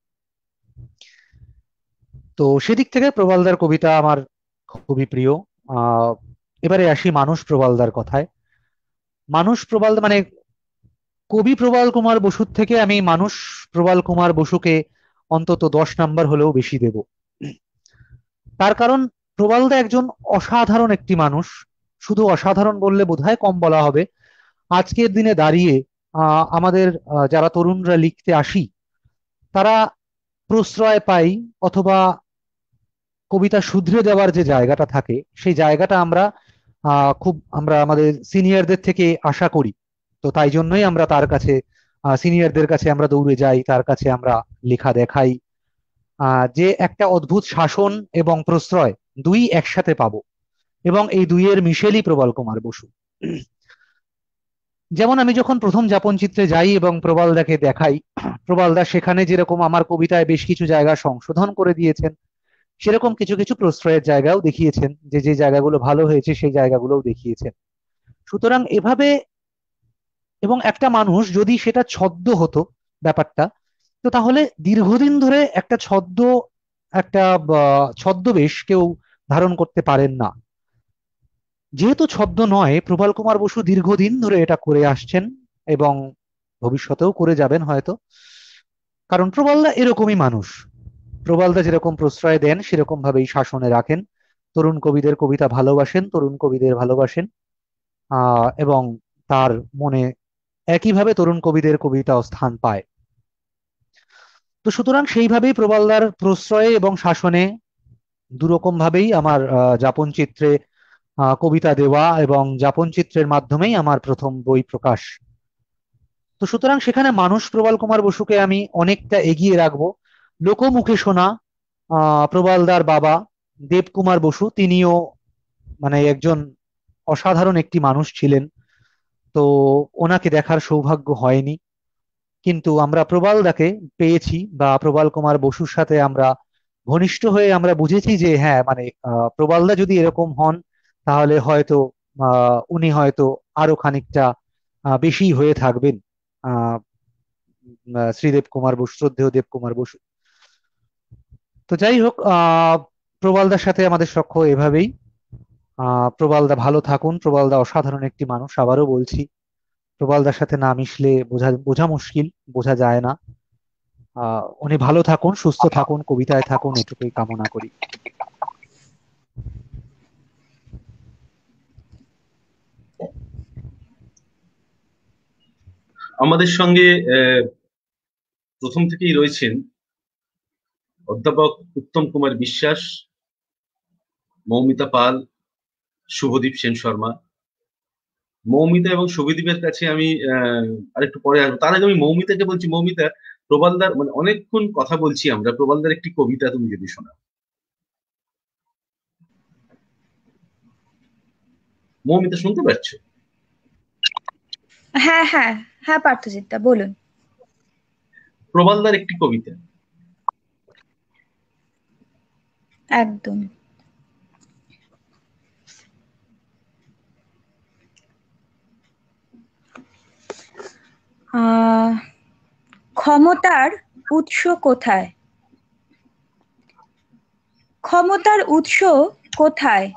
তো সেদিক থেকে প্রবালদার কবিতা আমার খুবই প্রিয়। এবারে আসি মানুষ প্রবালদার কথায়। মানুষ প্রবাল মানে কবি প্রবাল কুমার বসুর থেকে আমি মানুষ প্রবাল কুমার বসুকে অন্তত দশ নাম্বার হলেও বেশি দেব। তার কারণ, প্রবালদা একজন অসাধারণ একটি মানুষ। শুধু অসাধারণ বললে বোধহয় কম বলা হবে। আজকের দিনে দাঁড়িয়ে আমাদের যারা তরুণরা লিখতে আসি, তারা প্রশ্রয় পাই অথবা কবিতা শুধরে দেওয়ার যে জায়গাটা থাকে, সেই জায়গাটা আমরা খুব, আমরা আমাদের সিনিয়রদের থেকে আশা করি। তো তাই জন্যই আমরা তার কাছে সিনিয়রদের কাছে আমরা দৌড়ে যাই, তার কাছে আমরা লেখা দেখাই। যে একটা অদ্ভুত শাসন এবং প্রশ্রয় দুই একসাথে পাবো। এবং এই দুইয়ের মিশেলই প্রবাল কুমার বসু। যেমন আমি যখন প্রথম যাপন চিত্রে যাই এবং প্রবালদাকে দেখাই, প্রবালদা সেখানে যেরকম আমার কবিতায় বেশ কিছু জায়গা সংশোধন করে দিয়েছেন, সেরকম কিছু কিছু প্রশ্রয়ের জায়গাও দেখিয়েছেন, যে যে জায়গাগুলো ভালো হয়েছে সেই জায়গাগুলোও দেখিয়েছেন। সুতরাং এভাবে এবং একটা মানুষ যদি সেটা ছদ্ম হতো ব্যাপারটা তো তাহলে দীর্ঘদিন ধরে একটা ছদ্ম, একটা ছদ্মবেশ কেউ ধারণ করতে পারেন না। যেহেতু ছদ্ম নয়, প্রবাল কুমার বসু দীর্ঘদিন ধরে এটা করে আসছেন এবং ভবিষ্যতেও করে যাবেন হয়তো। কারণ প্রবালদা এরকমই মানুষ। প্রবালদা যেরকম প্রশ্রয় দেন সেরকম ভাবেই শাসনে রাখেন। তরুণ কবিদের কবিতা ভালোবাসেন, তরুণ কবিদের ভালোবাসেন এবং তার মনে একইভাবে তরুণ কবিদের কবিতাও স্থান পায়। তো সুতরাং সেইভাবেই প্রবালদার প্রশ্রয়ে এবং শাসনে দুরকম ভাবেই আমার যাপন চিত্রে কবিতা দেওয়া এবং যাপন চিত্রের মাধ্যমেই আমার প্রথম বই প্রকাশ। তো সুতরাং সেখানে মানুষ প্রবাল কুমার বসুকে আমি অনেকটা এগিয়ে রাখব। লোকমুখে শোনা প্রবালদার বাবা দেবকুমার বসু, তিনিও মানে একজন অসাধারণ একটি মানুষ ছিলেন। তো ওনাকে দেখার সৌভাগ্য হয়নি। কিন্তু আমরা প্রবালদাকে পেয়েছি বা প্রবাল কুমার বসুর সাথে আমরা ঘনিষ্ঠ হয়ে আমরা বুঝেছি যে হ্যাঁ মানে প্রবালদা যদি এরকম হন, তাহলে হয়তো উনি হয়তো আরও খানিকটা বেশি হয়ে থাকবেন। শ্রীদেব কুমার বসু, শ্রদ্ধেয় দেব কুমার বসু। তো যাই হোক প্রবালদার সাথে আমাদের সখ্য এভাবেই। প্রবালদা ভালো থাকুন, প্রবালদা অসাধারণ একটি মানুষ, আবারও বলছি। প্রবালদার সাথে না মিশলে বোঝা বোঝা মুশকিল, বোঝা যায় না। উনি ভালো থাকুন, সুস্থ থাকুন, কবিতায় থাকুন, এটুকুই কামনা করি। আমাদের সঙ্গে প্রথম থেকেই রয়েছেন অধ্যাপক উত্তম কুমার বিশ্বাস, মৌমিতা পাল, শুভদীপ সেন শর্মা। মৌমিতা এবং শুভদীপের কাছে আমি আরেকটু পরে আসব। তার আগে আমি মৌমিতাকে বলছি মৌমিতা প্রবালদার মানে অনেকক্ষণ কথা বলছি আমরা প্রবালদার একটি কবিতা তুমি যদি শোনা মৌমিতা শুনতে পাচ্ছ হ্যাঁ হ্যাঁ হ্যাঁ পার্থজিৎদা বলুন। প্রবালদার একটি কবিতা। একদম। ক্ষমতার উৎস কোথায়? ক্ষমতার উৎস কোথায়?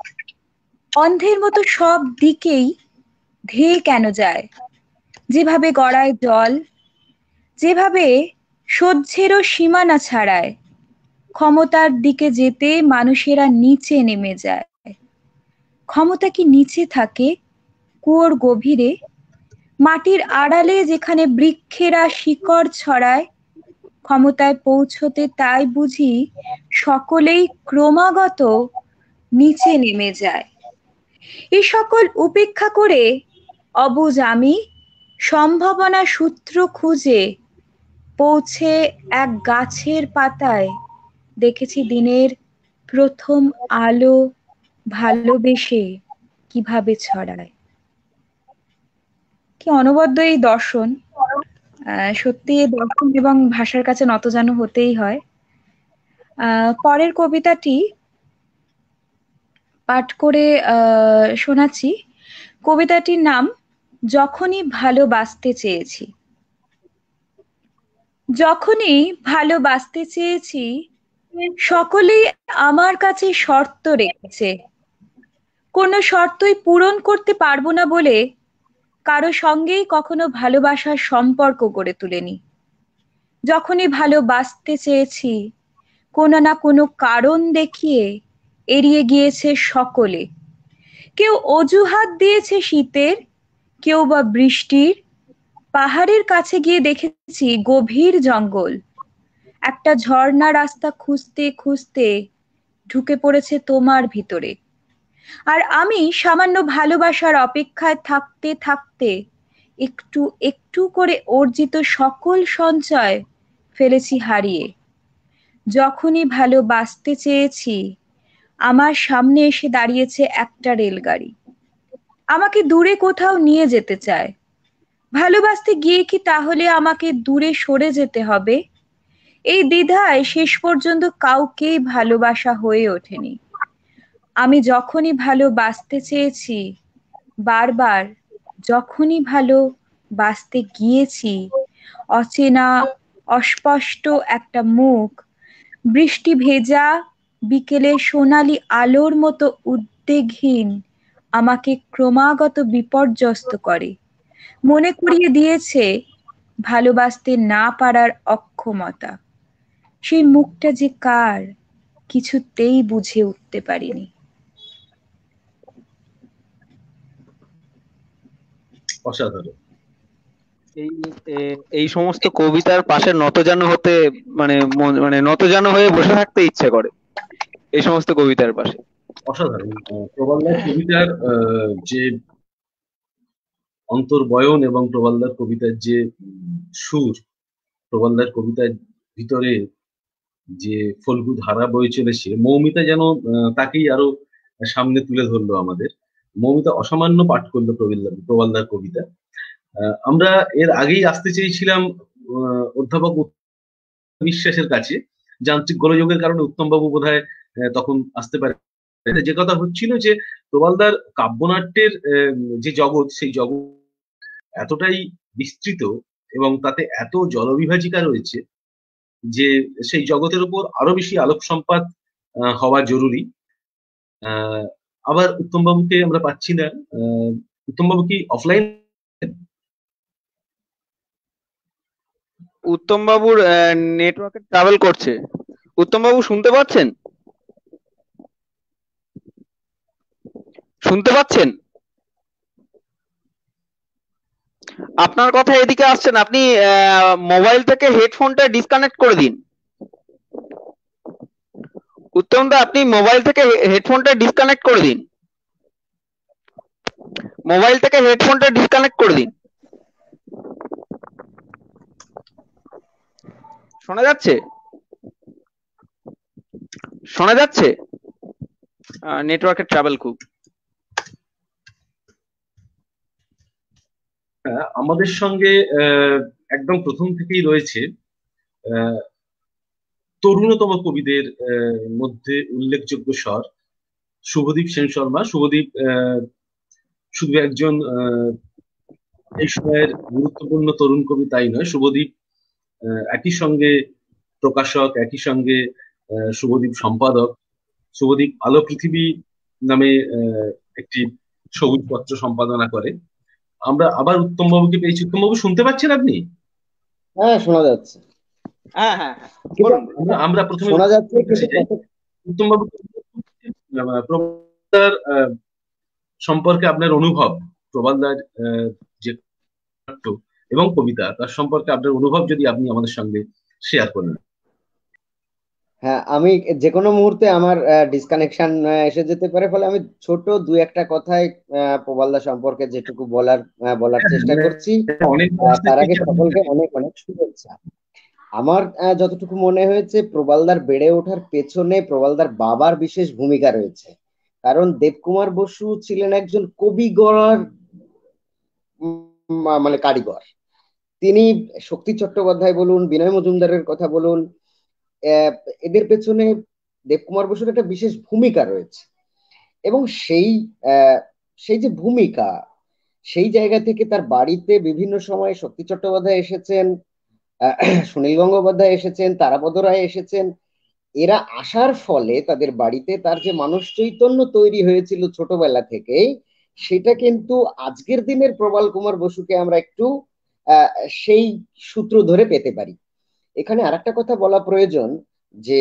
অন্ধের মতো সব দিকেই ধেয়ে কেন যায়? যেভাবে গড়ায় জল, যেভাবে সহ্যেরও সীমানা ছাড়ায়, ক্ষমতার দিকে যেতে মানুষেরা নিচে নেমে যায়। ক্ষমতা কি নিচে থাকে? কুয়োর গভীরে মাটির আড়ালে যেখানে বৃক্ষেরা শিকড় ছড়ায়, ক্ষমতায় পৌঁছতে তাই বুঝি সকলেই ক্রমাগত নিচে নেমে যায়। এ সকল উপেক্ষা করে অবুজ আমি সম্ভাবনা সূত্র খুঁজে পৌঁছে এক গাছের পাতায় দেখেছি দিনের প্রথম আলো ভালোবেসে কীভাবে ছড়ায়। কি অনবদ্য এই দর্শন সত্যি দর্শন এবং ভাষার কাছে নতজানু হতেই হয়। পরের কবিতাটি পাঠ করে শোনাচ্ছি। কবিতাটির নাম, যখনই ভালোবাসতে চেয়েছি। যখনই ভালোবাসতে চেয়েছি, সকলেই আমার কাছে শর্ত রেখেছে। কোনো শর্তই পূরণ করতে পারব না বলে কারও সঙ্গেই কখনো ভালোবাসার সম্পর্ক গড়ে তুলেনি। যখনই ভালোবাসতে চেয়েছি, কোনো না কোনো কারণ দেখিয়ে এড়িয়ে গিয়েছে সকলে। কেউ অজুহাত দিয়েছে শীতের, কেউ বা বৃষ্টির। পাহাড়ের কাছে গিয়ে দেখেছি গভীর জঙ্গল। একটা ঝর্ণা রাস্তা খুঁজতে খুঁজতে ঢুকে পড়েছে তোমার ভিতরে। আর আমি সামান্য ভালোবাসার অপেক্ষায় থাকতে থাকতে একটু একটু করে অর্জিত সকল সঞ্চয় ফেলেছি হারিয়ে। যখনই ভালোবাসতে চেয়েছি, আমার সামনে এসে দাঁড়িয়েছে একটা রেলগাড়ি। আমাকে দূরে কোথাও নিয়ে যেতে চায়। ভালোবাসতে গিয়ে কি তাহলে আমাকে দূরে সরে যেতে হবে? এই দ্বিধায় শেষ পর্যন্ত কাউকেই ভালোবাসা হয়ে ওঠেনি। আমি যখনই ভালোবাসতে চেয়েছি, বারবার যখনই ভালো বাসতে গিয়েছি, অচেনা, অস্পষ্ট একটা মুখ, বৃষ্টি ভেজা বিকেলে সোনালি আলোর মতো উদ্বেগহীন আমাকে ক্রমাগত বিপর্যস্ত করে। মনে করিয়ে দিয়েছে ভালোবাসতে না পারার অক্ষমতা। সেই মুখটা যে কার, কিছুতেই বুঝে উঠতে পারিনি। অসাধারণ। এই এই সমস্ত কবিতার পাশে নতজানু হতে মানে মানে নতজানু হয়ে বসে থাকতে ইচ্ছে করে এই সমস্ত কবিতার পাশে। অসাধারণ। প্রবলদার কবিতার যে অন্তর্বয়ন এবং প্রবলদার কবিতার যে সুর প্রবলদার কবিতার ভিতরে যে ফল্গু ধারা বয়ে চলেছে মৌমিতা যেন তাকেই আরও সামনে তুলে ধরলো আমাদের। মৌমিতা অসামান্য পাঠ করল প্রবলদার কবিতা। আমরা এর আগেই আসতে চেয়েছিলাম অধ্যাপক বিশ্বাসের কাছে। যান্ত্রিক গোলযোগের কারণে উত্তমবাবু বোধ হয় তখন আসতে পারে যে কথা হচ্ছিল যে প্রবালদার কাব্যনাট্যের যে জগৎ, সেই জগৎ এতটাই বিস্তৃত এবং তাতে এত জলবিভাজিকা রয়েছে যে, সেই জগতের উপর আরও বেশি আলোক সম্পাদ হওয়া জরুরি। আবার উত্তমবাবুকে আমরা পাচ্ছি না। উত্তমবাবু কি অফলাইন উত্তম বাবুর নেটওয়ার্কে ট্রাভেল করছে। উত্তম বাবু শুনতে পাচ্ছেন? শুনতে পাচ্ছেন? আপনার কথা এদিকে আসছেন আপনি মোবাইল থেকে হেডফোনটা ডিসকানেক্ট করে দিন। উত্তম দা আপনি মোবাইল থেকে হেডফোনটা ডিসকানেক্ট করে দিন। মোবাইল থেকে হেডফোনটা ডিসকানেক্ট করে দিন। শোনা যাচ্ছে? শোনা যাচ্ছে? নেটওয়ার্কের ট্রাভেল খুব। আমাদের সঙ্গে একদম প্রথম থেকেই রয়েছে। তরুণতম কবিদের মধ্যে উল্লেখযোগ্য স্বর শুভদীপ সেন শর্মা। শুভদীপ শুধু একজন এই সময়ের গুরুত্বপূর্ণ তরুণ কবি তাই নয়। শুভদীপ একই সঙ্গে প্রকাশক, একই সঙ্গে শুভদীপ সম্পাদক। শুভদীপ আলো পৃথিবী নামে একটি সবুজ পত্র সম্পাদনা করে। আমরা আবার উত্তম বাবুকে পেয়েছি। উত্তম বাবু শুনতে পাচ্ছেন আপনি? হ্যাঁ শোনা যাচ্ছে। হ্যাঁ হ্যাঁ হ্যাঁ। আমরা প্রথমে শোনা যাচ্ছে প্রবালদার সম্পর্কে আপনার অনুভব প্রবালদার আহ, যে এবং কবিতা তার সম্পর্কে আপনার অনুভব যদি আপনি আমাদের সঙ্গে শেয়ার করেন। হ্যাঁ আমি যে কোনো মুহূর্তে আমার ডিসকানেকশন এসে যেতে পারে ফলে আমি ছোট দু একটা কথায় আহ, প্রবালদা সম্পর্কে যেটুকু বলার আহ, বলার চেষ্টা করছি। অনেক তার আগে সকলকে অনেক অনেক শুভেচ্ছা। আমার যতটুকু মনে হয়েছে, প্রবালদার বেড়ে ওঠার পেছনে প্রবালদার বাবার বিশেষ ভূমিকা রয়েছে। কারণ দেবকুমার বসু ছিলেন একজন কবি গড়ার মানে কারিগর। তিনি শক্তি চট্টোপাধ্যায় বলুন, বিনয় মজুমদারের কথা বলুন এদের পেছনে দেবকুমার বসুর একটা বিশেষ ভূমিকা রয়েছে। এবং সেই সেই যে ভূমিকা, সেই জায়গা থেকে তার বাড়িতে বিভিন্ন সময় শক্তি চট্টোপাধ্যায় এসেছেন সুনীল গঙ্গোপাধ্যায় এসেছেন তারাপদ রায় এসেছেন। এরা আসার ফলে তাদের বাড়িতে তার যে মানুষ চৈতন্য তৈরি হয়েছিল ছোটবেলা থেকেই, সেটা কিন্তু আজকের দিনের প্রবাল কুমার বসুকে আমরা একটু সেই সূত্র ধরে পেতে পারি। এখানে আরেকটা কথা বলা প্রয়োজন যে,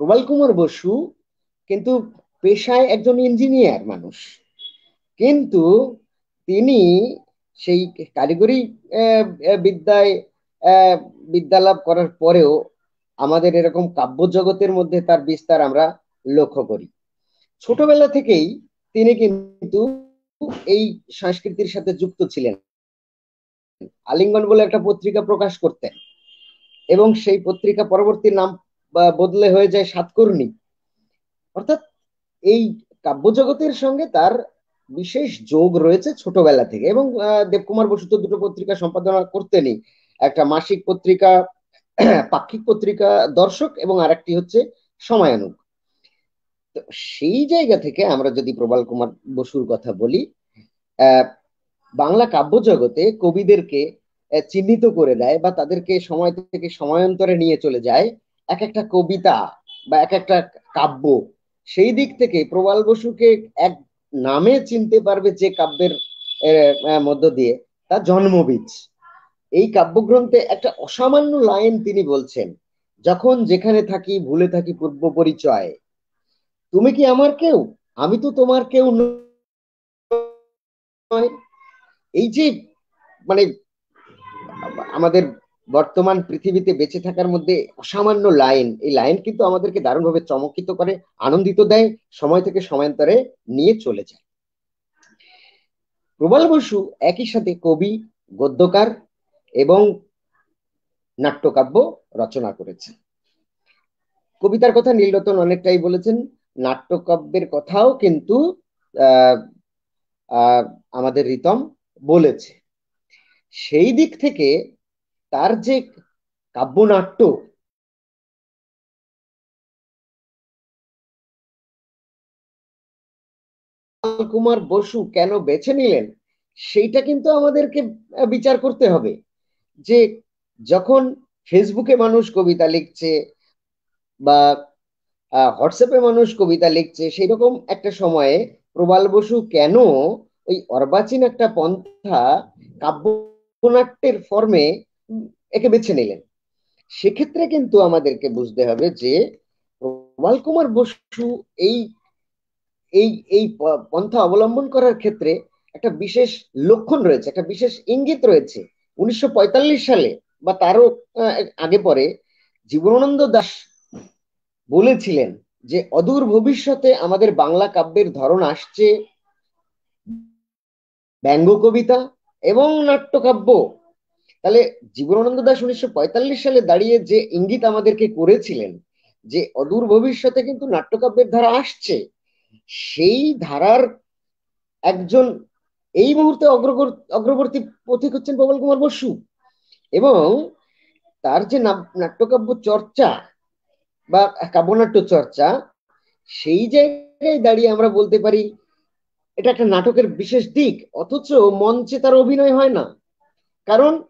প্রবাল কুমার বসু কিন্তু পেশায় একজন ইঞ্জিনিয়ার মানুষ। কিন্তু তিনি সেই কারিগরি বিদ্যায় বিদ্যালাভ করার পরেও আমাদের এরকম কাব্য জগতের মধ্যে তার বিস্তার আমরা লক্ষ্য করি। ছোটবেলা থেকেই তিনি কিন্তু এই সংস্কৃতির সাথে যুক্ত ছিলেন। আলিঙ্গন বলে একটা পত্রিকা প্রকাশ করতেন এবং সেই পত্রিকা পরবর্তী নাম বদলে হয়ে যায় সাতকর্ণী। অর্থাৎ এই কাব্য জগতের সঙ্গে তার বিশেষ যোগ রয়েছে ছোটবেলা থেকে এবং দেবকুমার বসু তো দুটো পত্রিকা সম্পাদনা করতেনই। একটা মাসিক পত্রিকা, পাক্ষিক পত্রিকা, দর্শক এবং আরেকটি হচ্ছে সময়ানুগ। তো সেই জায়গা থেকে আমরা যদি প্রবাল কুমার বসুর কথা বলি বাংলা কাব্য জগতে কবিদেরকে চিহ্নিত করে দেয় বা তাদেরকে সময় থেকে সময়ান্তরে নিয়ে চলে যায় এক একটা কবিতা বা এক একটা কাব্য। সেই দিক থেকে প্রবাল বসুকে এক নামে চিনতে পারবে যে কাব্যের মধ্য দিয়ে তা জন্মবীজ। এই কাব্যগ্রন্থে একটা অসামান্য লাইন তিনি বলছেন, যখন যেখানে থাকি ভুলে থাকি পূর্ব পরিচয়। তুমি কি আমার কেউ? আমি তো তোমার কেউ নয় এই যে মানে আমাদের বর্তমান পৃথিবীতে বেঁচে থাকার মধ্যে অসামান্য লাইন, এই লাইন কিন্তু আমাদেরকে দারুণভাবে চমকিত করে, আনন্দিত দেয়, সময় থেকে সময়ান্তরে নিয়ে চলে যায়। প্রবাল বসু একই সাথে কবি, গদ্যকার এবং নাট্যকাব্য রচনা করেছেন কবিতার কথা নীলরতন অনেকটাই বলেছেন, নাট্যকাব্যের কথাও কিন্তু আমাদের রিতম বলেছে। সেই দিক থেকে তার যে কাব্যনাট্য কুমার বসু কেন বেছে নিলেন, সেইটা কিন্তু আমাদেরকে বিচার করতে হবে। যে যখন ফেসবুকে মানুষ কবিতা লিখছে বা হোয়াটসঅ্যাপে মানুষ কবিতা লিখছে সেই রকম একটা সময়ে প্রবাল বসু কেন ওই অর্বাচীন একটা পন্থা কাব্যনাট্যের ফর্মে একে বেছে নিলেন? সেক্ষেত্রে কিন্তু আমাদেরকে বুঝতে হবে যে প্রবাল কুমার বসু এই এই এই পন্থা অবলম্বন করার ক্ষেত্রে একটা বিশেষ লক্ষণ রয়েছে, একটা বিশেষ ইঙ্গিত রয়েছে। উনিশশো পঁয়তাল্লিশ সালে বা তারও আগে পরে জীবনানন্দ দাস বলেছিলেন যে অদূর ভবিষ্যতে আমাদের বাংলা কাব্যের ধরন আসছে ব্যঙ্গ কবিতা এবং নাট্যকাব্য। তাহলে জীবনানন্দ দাস উনিশশো পঁয়তাল্লিশ সালে দাঁড়িয়ে যে ইঙ্গিত আমাদেরকে করেছিলেন যে অদূর ভবিষ্যতে কিন্তু নাট্যকাব্যের ধারা আসছে, সেই ধারার একজন এই মুহূর্তে অগ্রবর্তী পথিক হচ্ছেন প্রবল কুমার বসু। এবং তার যে নাট্যকাব্য চর্চা বা কাব্যনাট্য চর্চা, সেই জায়গায় দাঁড়িয়ে আমরা বলতে পারি, এটা একটা নাটকের বিশেষ দিক, অথচ মঞ্চে তার অভিনয় হয় না। কারণ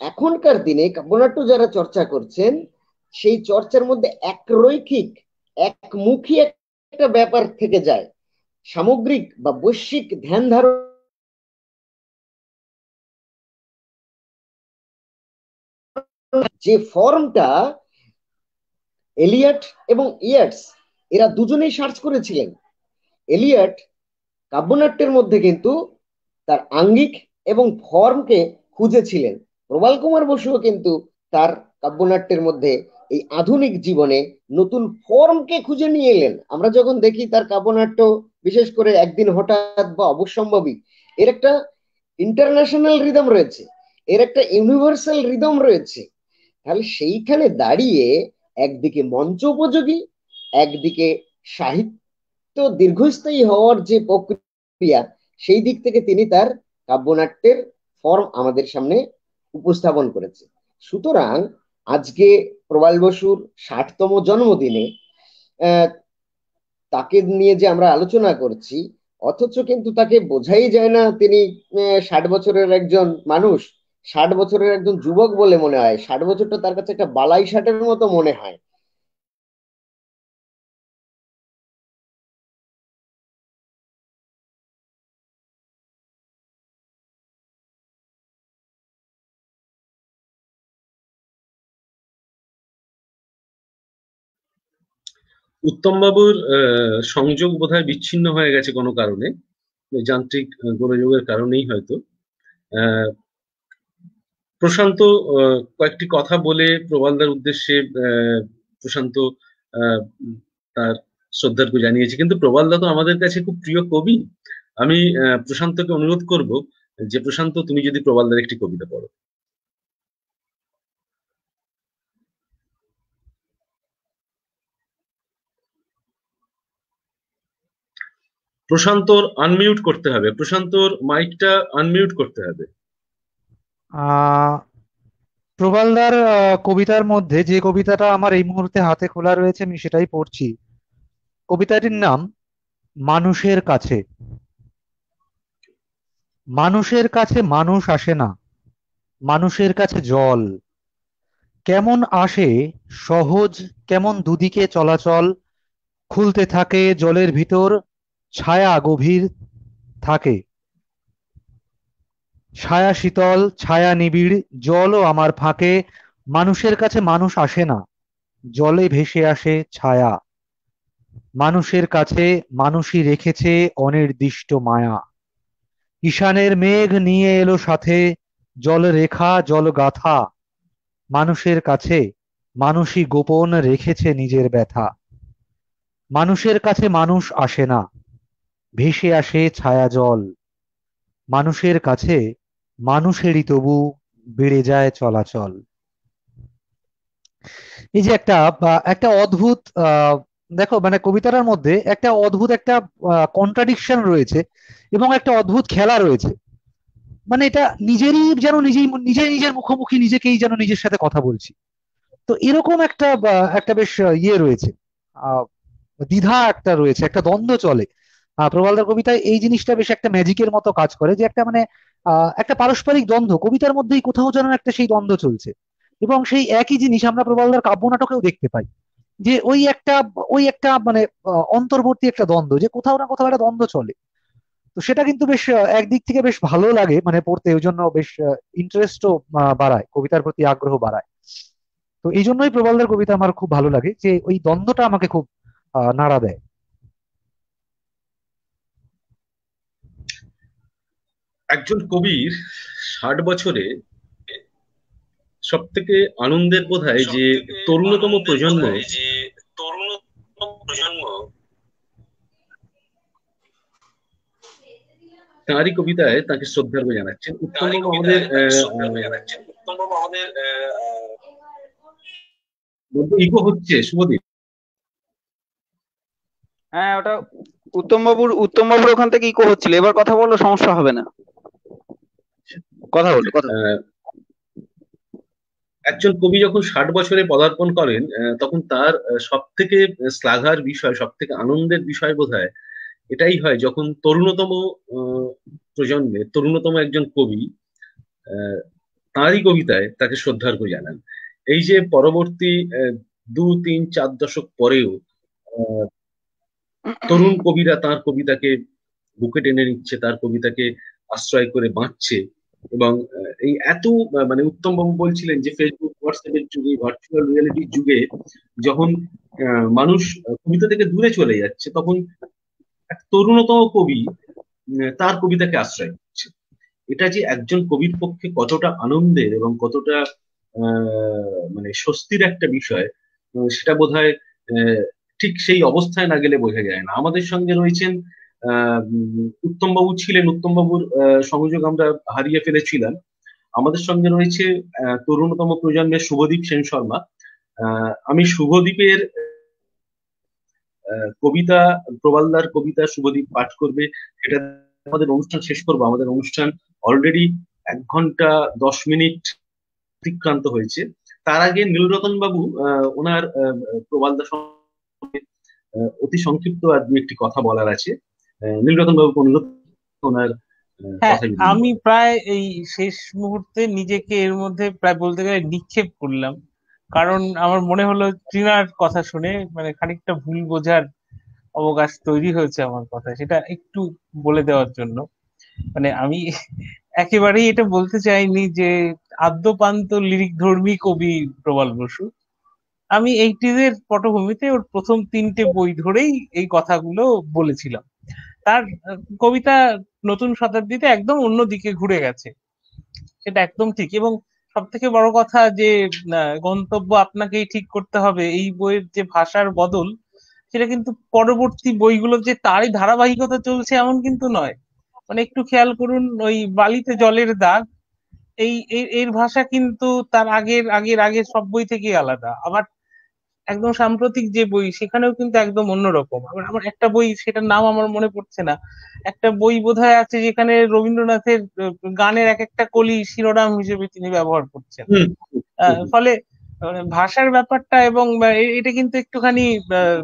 এখনকার দিনে কাব্যনাট্য যারা চর্চা করছেন, সেই চর্চার মধ্যে এক রৈখিক একমুখী একটা ব্যাপার থেকে যায়। সামগ্রিক বা বৈশ্বিক ধ্যান ধারণ যে ফর্মটা এলিয়াট এবং ইয়াটস, এরা দুজনেই সার্চ করেছিলেন। এলিয়াট কাব্যনাট্যের মধ্যে কিন্তু তার আঙ্গিক এবং ফর্মকে খুঁজেছিলেন। প্রবাল কুমার বসুও কিন্তু তার কাব্যনাট্যের মধ্যে এই আধুনিক জীবনে নতুন ফর্মকে খুঁজে নিয়ে এলেন। আমরা যখন দেখি তার কাব্যনাট্য, বিশেষ করে একদিন হঠাৎ বা অবশ্যম্ভাবী, এর একটা ইন্টারন্যাশনাল রিদম রয়েছে, এর একটা ইউনিভার্সাল রিদম রয়েছে। তাহলে সেইখানে দাঁড়িয়ে একদিকে মঞ্চ উপযোগী একদিকে সাহিত্য দীর্ঘস্থায়ী হওয়ার যে প্রক্রিয়া, সেই দিক থেকে তিনি তার কাব্যনাট্যের ফর্ম আমাদের সামনে উপস্থাপন করেছে। সুতরাং আজকে প্রবাল বসুর ষাটতম জন্মদিনে তাকে নিয়ে যে আমরা আলোচনা করছি, অথচ কিন্তু তাকে বোঝাই যায় না তিনি ষাট বছরের একজন মানুষ। ষাট বছরের একজন যুবক বলে মনে হয়। ষাট বছরটা তার কাছে একটা বালাই ষাটের মতো মনে হয়। উত্তম উত্তমবাবুর সংযোগ বোধহয় বিচ্ছিন্ন হয়ে গেছে কোনো কারণে। যান্ত্রিক গোলযোগের কারণেই হয়তো। প্রশান্ত কয়েকটি কথা বলে প্রবালদার উদ্দেশ্যে প্রশান্ত তার শ্রদ্ধার্ঘ জানিয়েছে। কিন্তু প্রবালদা তো আমাদের কাছে খুব প্রিয় কবি। আমি প্রশান্তকে অনুরোধ করব যে, প্রশান্ত, তুমি যদি প্রবালদার একটি কবিতা পড়ো। প্রশান্তর আনমিউট করতে হবে। প্রশান্তর মাইকটা আনমিউট করতে হবে। প্রবালদার কবিতার মধ্যে যে কবিতাটা আমার এই মুহূর্তে হাতে খোলা রয়েছে, আমি সেটাই পড়ছি। কবিতাটির নাম, মানুষের কাছে। মানুষের কাছে মানুষ আসে না, মানুষের কাছে জল। কেমন আসে সহজ, কেমন দুদিকে চলাচল, খুলতে থাকে জলের ভিতর, ছায়া গভীর থাকে। ছায়া শীতল, ছায়া নিবিড়, জলও আমার ফাঁকে। মানুষের কাছে মানুষ আসে না, জলে ভেসে আসে ছায়া। মানুষের কাছে মানুষই রেখেছে অনির্দিষ্ট মায়া। ঈশানের মেঘ নিয়ে এলো সাথে, জল রেখা, জল গাথা। মানুষের কাছে মানুষই গোপন রেখেছে নিজের ব্যথা। মানুষের কাছে মানুষ আসে না, ভেসে আসে ছায়া জল। মানুষের কাছে মানুষেরই তবু বেড়ে যায় চলাচল। এই যে একটা একটা অদ্ভুত দেখো মানে কবিতাটার মধ্যে একটা অদ্ভুত একটা কন্ট্রাডিকশন রয়েছে এবং একটা অদ্ভুত খেলা রয়েছে। মানে এটা নিজেরই যেন নিজেই নিজে নিজের মুখোমুখি নিজেকেই যেন নিজের সাথে কথা বলছি। তো এরকম একটা একটা বেশ ইয়ে রয়েছে দ্বিধা একটা রয়েছে, একটা দ্বন্দ্ব চলে। প্রবালদার কবিতায় এই জিনিসটা বেশ একটা ম্যাজিকের মতো কাজ করে যে একটা মানে একটা পারস্পরিক দ্বন্দ্ব। কবিতার মধ্যেই কোথাও যেন একটা সেই দ্বন্দ্ব চলছে। এবং সেই একই জিনিস আমরা প্রবালদার কাব্য নাটকেও দেখতে পাই। যে ওই একটা ওই একটা মানে অন্তর্বর্তী একটা দ্বন্দ্ব, যে কোথাও না কোথাও একটা দ্বন্দ্ব চলে। তো সেটা কিন্তু বেশ একদিক থেকে বেশ ভালো লাগে মানে পড়তে। ওই জন্য বেশ ইন্টারেস্টও বাড়ায়, কবিতার প্রতি আগ্রহ বাড়ায়। তো এই জন্যই প্রবালদার কবিতা আমার খুব ভালো লাগে, যে ওই দ্বন্দ্বটা আমাকে খুব নাড়া দেয়। একজন কবির ষাট বছরে সব থেকে আনন্দের বোধ হয় যে তরুণতম প্রজন্ম যে তরুণতম প্রজন্ম তাঁরই কবিতায় তাকে শ্রদ্ধার্ঘ জানাচ্ছেন। উত্তমবাবু আমাদের ইকো হচ্ছে শুভদীপ। হ্যাঁ ওটা উত্তম বাবুর উত্তম বাবুর ওখান থেকে ইকো হচ্ছিল। এবার কথা বললে সমস্যা হবে না। কথা বলো, কথা একজন কবি যখন ষাট বছরে পদার্পণ করেন তখন তার সব থেকে শ্লাঘার বিষয় সব থেকে আনন্দের বিষয় বোধ হয় এটাই হয় যখন তরুণতম প্রজন্মে, তরুণতম একজন কবি তাঁরই কবিতায় তাকে শ্রদ্ধার্ঘ জানান। এই যে পরবর্তী দু, তিন, চার দশক পরেও তরুণ কবিরা তার কবিতাকে বুকে টেনে নিচ্ছে, তার কবিতাকে আশ্রয় করে বাঁচছে এবং এই এত মানে উত্তম বাবু বলছিলেন যে ফেসবুক হোয়াটসঅ্যাপের যুগে ভার্চুয়াল রিয়েলিটির যুগে যখন মানুষ কবিতা থেকে দূরে চলে যাচ্ছে, তখন এক তরুণতম কবি তার কবিতাকে আশ্রয় করছে এটা যে একজন কবির পক্ষে কতটা আনন্দের এবং কতটা মানে স্বস্তির একটা বিষয় সেটা বোধ ঠিক সেই অবস্থায় না গেলে বোঝা যায় না। আমাদের সঙ্গে রয়েছেন উত্তমবাবু ছিলেন, উত্তমবাবুর সংযোগ আমরা হারিয়ে ফেলেছিলাম। আমাদের সঙ্গে রয়েছে তরুণতম প্রজন্মের শুভদীপ সেন শর্মা। আমি শুভদীপের কবিতা, প্রবালদার কবিতা শুভদীপ পাঠ করবে। এটা আমাদের অনুষ্ঠান শেষ করব। আমাদের অনুষ্ঠান অলরেডি এক ঘণ্টা দশ মিনিট অতিক্রান্ত হয়েছে। তার আগে নীলরতন বাবু ওনার প্রবালদা অতি সংক্ষিপ্ত আর দু একটি কথা বলার আছে। নীলরতন বাবু অনুরোধ ওনার আমি প্রায় এই শেষ মুহূর্তে নিজেকে এর মধ্যে প্রায় বলতে গেলে নিক্ষেপ করলাম। কারণ আমার মনে হলো ট্রিনার কথা শুনে মানে খানিকটা ভুল বোঝার অবকাশ তৈরি হয়েছে আমার কথা সেটা একটু বলে দেওয়ার জন্য। মানে আমি একেবারেই এটা বলতে চাইনি যে আদ্যপান্ত লিরিক ধর্মী কবি প্রবাল বসু। আমি এইটিজের পটভূমিতে ওর প্রথম তিনটে বই ধরেই এই কথাগুলো বলেছিলাম। তার কবিতা নতুন শতাব্দীতে একদম অন্য দিকে ঘুরে গেছে। সেটা একদম ঠিক। এবং সব থেকে বড় কথা যে গন্তব্য আপনাকেই ঠিক করতে হবে, এই বইয়ের যে ভাষার বদল, সেটা কিন্তু পরবর্তী বইগুলোর যে তারই ধারাবাহিকতা চলছে এমন কিন্তু নয়। মানে একটু খেয়াল করুন, ওই বালিতে জলের দাগ, এই এর ভাষা কিন্তু তার আগের আগের আগের সব বই থেকেই আলাদা। আবার একদম সাম্প্রতিক যে বই সেখানেও কিন্তু একদম অন্যরকম। আবার আমার একটা বই সেটার নাম আমার মনে পড়ছে না। একটা বই বোধহয় আছে যেখানে রবীন্দ্রনাথের গানের এক একটা কলি শিরোনাম হিসেবে তিনি ব্যবহার করছেন। ফলে মানে ভাষার ব্যাপারটা এবং এটা কিন্তু একটুখানি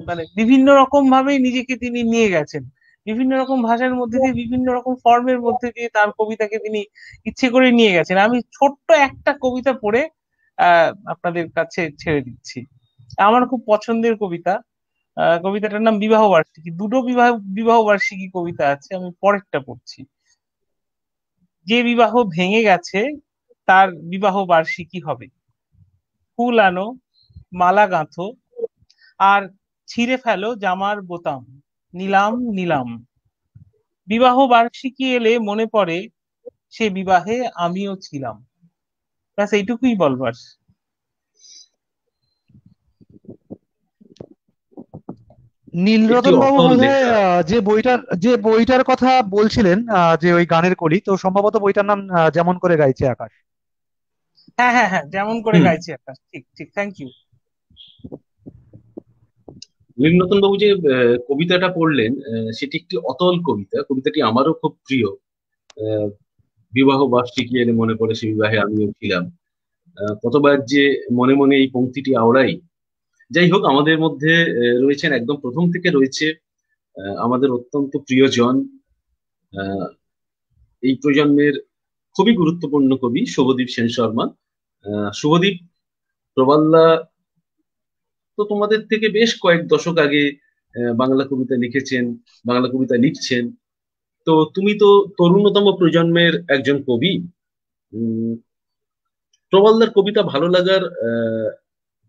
মানে বিভিন্ন রকম ভাবেই নিজেকে তিনি নিয়ে গেছেন। বিভিন্ন রকম ভাষার মধ্যে দিয়ে বিভিন্ন রকম ফর্মের মধ্যে দিয়ে তার কবিতাকে তিনি ইচ্ছে করে নিয়ে গেছেন। আমি ছোট্ট একটা কবিতা পড়ে আহ আপনাদের কাছে ছেড়ে দিচ্ছি। আমার খুব পছন্দের কবিতা। কবিতাটার নাম বিবাহ বার্ষিকী। দুটো বিবাহ বিবাহ বার্ষিকী কবিতা আছে, আমি পরেরটা পড়ছি। যে বিবাহ ভেঙে গেছে, তার বিবাহ বার্ষিকী হবে। ফুল আনো, মালা গাঁথো, আর ছিঁড়ে ফেলো জামার বোতাম। নিলাম নিলাম। বিবাহ বার্ষিকী এলে মনে পড়ে, সে বিবাহে আমিও ছিলাম। ব্যাস, এইটুকুই বলবার। নীলরতন বাবু বোধহয় যে বইটার যে বইটার কথা বলছিলেন যে ওই গানের কলি তো সম্ভবত বইটার নাম যেমন করে গাইছে আকাশ। হ্যাঁ হ্যাঁ হ্যাঁ যেমন করে গাইছে আকাশ। ঠিক ঠিক থ্যাংক ইউ নীলরতন বাবু যে কবিতাটা পড়লেন সেটি একটি অতল কবিতা। কবিতাটি আমারও খুব প্রিয়। বিবাহ বার্ষিকী এলে মনে পড়ে সে বিবাহে আমিও ছিলাম। কতবার যে মনে মনে এই পংক্তিটি আওড়াই যাই হোক আমাদের মধ্যে রয়েছেন একদম প্রথম থেকে রয়েছে আমাদের অত্যন্ত প্রিয়জন এই প্রজন্মের খুবই গুরুত্বপূর্ণ কবি শুভদীপ সেন শর্মা। শুভদীপ, প্রবাল্লা, তো তোমাদের থেকে বেশ কয়েক দশক আগে বাংলা কবিতা লিখেছেন, বাংলা কবিতা লিখছেন। তো তুমি তো তরুণতম প্রজন্মের একজন কবি। প্রবালদার কবিতা ভালো লাগার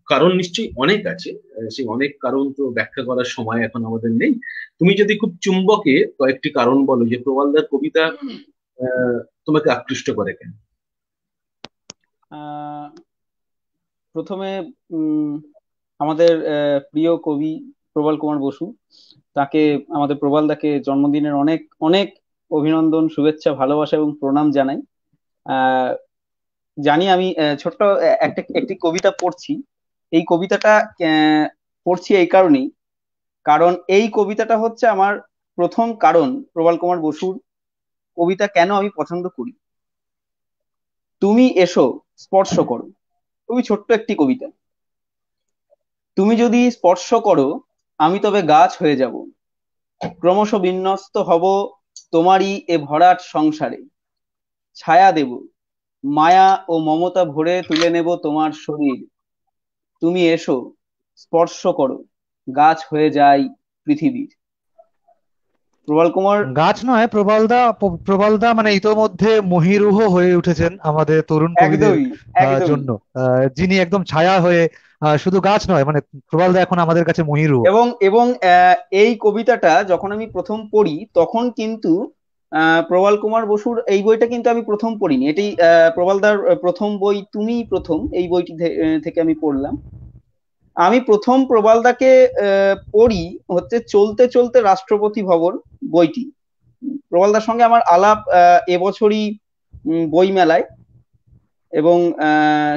কারণ নিশ্চয়ই অনেক আছে। সেই অনেক কারণ তো ব্যাখ্যা করার সময় এখন আমাদের নেই। তুমি যদি খুব চুম্বকে কয়েকটি কারণ বলো যে প্রবালদার কবিতা তোমাকে আকৃষ্ট করে কেন? প্রথমে আমাদের প্রিয় কবি প্রবাল কুমার বসু, তাকে, আমাদের প্রবালদাকে জন্মদিনের অনেক অনেক অভিনন্দন, শুভেচ্ছা, ভালোবাসা এবং প্রণাম জানাই। জানি আমি ছোট্ট একটা, একটি কবিতা পড়ছি। এই কবিতাটা পড়ছি এই কারণেই। কারণ এই কবিতাটা হচ্ছে আমার প্রথম কারণ প্রবাল কুমার বসুর কবিতা কেন আমি পছন্দ করি। তুমি এসো, স্পর্শ করো। খুবই ছোট্ট একটি কবিতা। তুমি যদি স্পর্শ করো, আমি তবে গাছ হয়ে যাব। ক্রমশ বিন্যস্ত হব তোমারই এ ভরাট সংসারে। ছায়া দেব, মায়া ও মমতা ভরে তুলে নেব তোমার শরীর। তুমি এসো স্পর্শ করো গাছ হয়ে যায় পৃথিবীর। প্রবাল কুমার গাছ নয় প্রবালদা প্রবালদা মানে ইতোমধ্যে মহিরুহ হয়ে উঠেছেন আমাদের তরুণ কবিদের জন্য। যিনি একদম ছায়া হয়ে শুধু গাছ নয় মানে প্রবালদা এখন আমাদের কাছে মহিরুহ। এবং এবং এই কবিতাটা যখন আমি প্রথম পড়ি তখন কিন্তু প্রবাল কুমার বসুর এই বইটা কিন্তু আমি প্রথম পড়িনি। এটি প্রবালদার প্রথম বই তুমি প্রথম এই বইটি থেকে আমি পড়লাম। আমি প্রথম প্রবালদাকে পড়ি হচ্ছে চলতে চলতে রাষ্ট্রপতি ভবন বইটি। প্রবালদার সঙ্গে আমার আলাপ এবছরই বই মেলায় এবং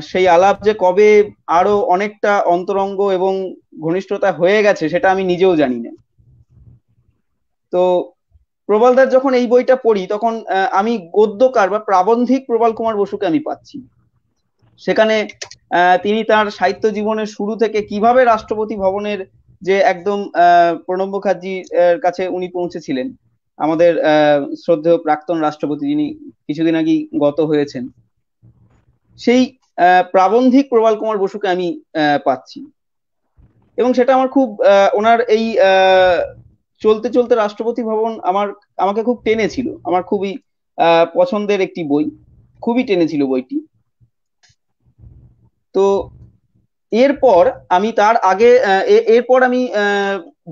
সেই আলাপ যে কবে আরও অনেকটা অন্তরঙ্গ এবং ঘনিষ্ঠতা হয়ে গেছে সেটা আমি নিজেও জানি না। তো প্রবালদার যখন এই বইটা পড়ি, তখন আমি গদ্যকার বা প্রাবন্ধিক প্রবাল কুমার বসুকে আমি পাচ্ছি। সেখানে তিনি তার সাহিত্য জীবনের শুরু থেকে কীভাবে রাষ্ট্রপতি ভবনের যে একদম প্রণব মুখার্জির কাছে উনি পৌঁছেছিলেন, আমাদের শ্রদ্ধেয় প্রাক্তন রাষ্ট্রপতি যিনি কিছুদিন আগে গত হয়েছেন, সেই প্রাবন্ধিক প্রবাল কুমার বসুকে আমি পাচ্ছি। এবং সেটা আমার খুব ওনার এই চলতে চলতে রাষ্ট্রপতি ভবন আমার, আমাকে খুব টেনেছিল। আমার খুবই পছন্দের একটি বই। খুবই টেনেছিল বইটি। তো এরপর আমি তার আগে এরপর আমি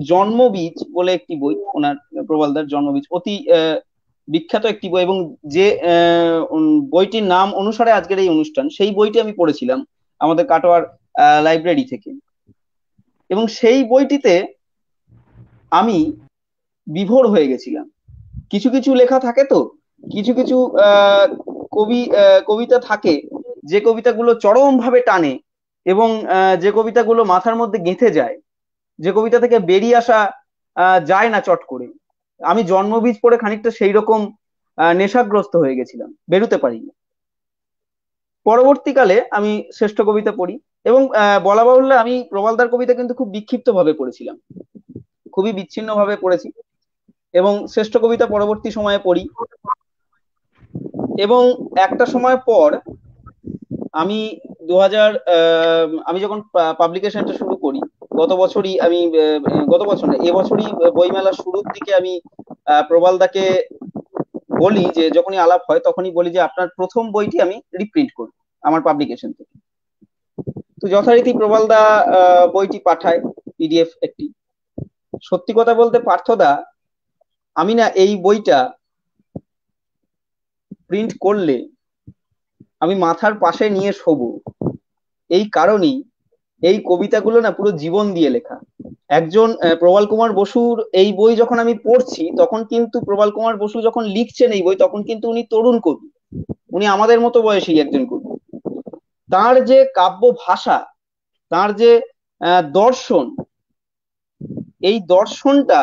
জন্মবীজ বলে একটি বই, ওনার, প্রবালদার জন্মবীজ, অতি বিখ্যাত একটি বই এবং যে বইটির নাম অনুসারে আজকের এই অনুষ্ঠান, সেই বইটি আমি পড়েছিলাম আমাদের কাটোয়ার লাইব্রেরি থেকে। এবং সেই বইটিতে আমি বিভোর হয়ে গেছিলাম। কিছু কিছু লেখা থাকে তো? কিছু কিছু কবি কবিতা থাকে, যে কবিতাগুলো চরম ভাবে টানে এবং যে কবিতাগুলো মাথার মধ্যে গেঁথে যায়, যে কবিতা থেকে বেরিয়ে আসা যায় না চট করে। আমি জন্মবীজ পড়ে খানিকটা সেই রকম নেশাগ্রস্ত হয়ে গেছিলাম, বেরোতে পারিনি। পরবর্তীকালে আমি শ্রেষ্ঠ কবিতা পড়ি এবং বলা বাহুল্য আমি প্রবালদার কবিতা কিন্তু খুব বিক্ষিপ্ত ভাবে পড়েছিলাম। খুবই বিচ্ছিন্ন ভাবে পড়েছি এবং শ্রেষ্ঠ কবিতা পরবর্তী সময়ে পড়ি। এবং একটা সময় পর আমি দু আমি যখন পাবলিকেশনটা শুরু করি, গত বছরই আমি গত বছর না এবছরই বইমেলার শুরুর দিকে আমি প্রবালদাকে বলি যে যখনই আলাপ হয় তখনই বলি যে আপনার প্রথম বইটি আমি রিপ্রিন্ট করব আমার পাবলিকেশন থেকে। তো যথারীতি প্রবালদা বইটি পাঠায় পিডিএফ একটি। সত্যি কথা বলতে পার্থদা, আমি না এই বইটা প্রিন্ট করলে আমি মাথার পাশে নিয়ে শোবো। এই কারণেই এই কবিতাগুলো না পুরো জীবন দিয়ে লেখা। একজন প্রবাল কুমার বসুর এই বই যখন আমি পড়ছি, তখন কিন্তু প্রবাল কুমার বসু যখন লিখছেন এই বই, তখন কিন্তু উনি তরুণ কবি। উনি আমাদের মতো বয়সী একজন কবি। তার যে কাব্য ভাষা তার যে দর্শন এই দর্শনটা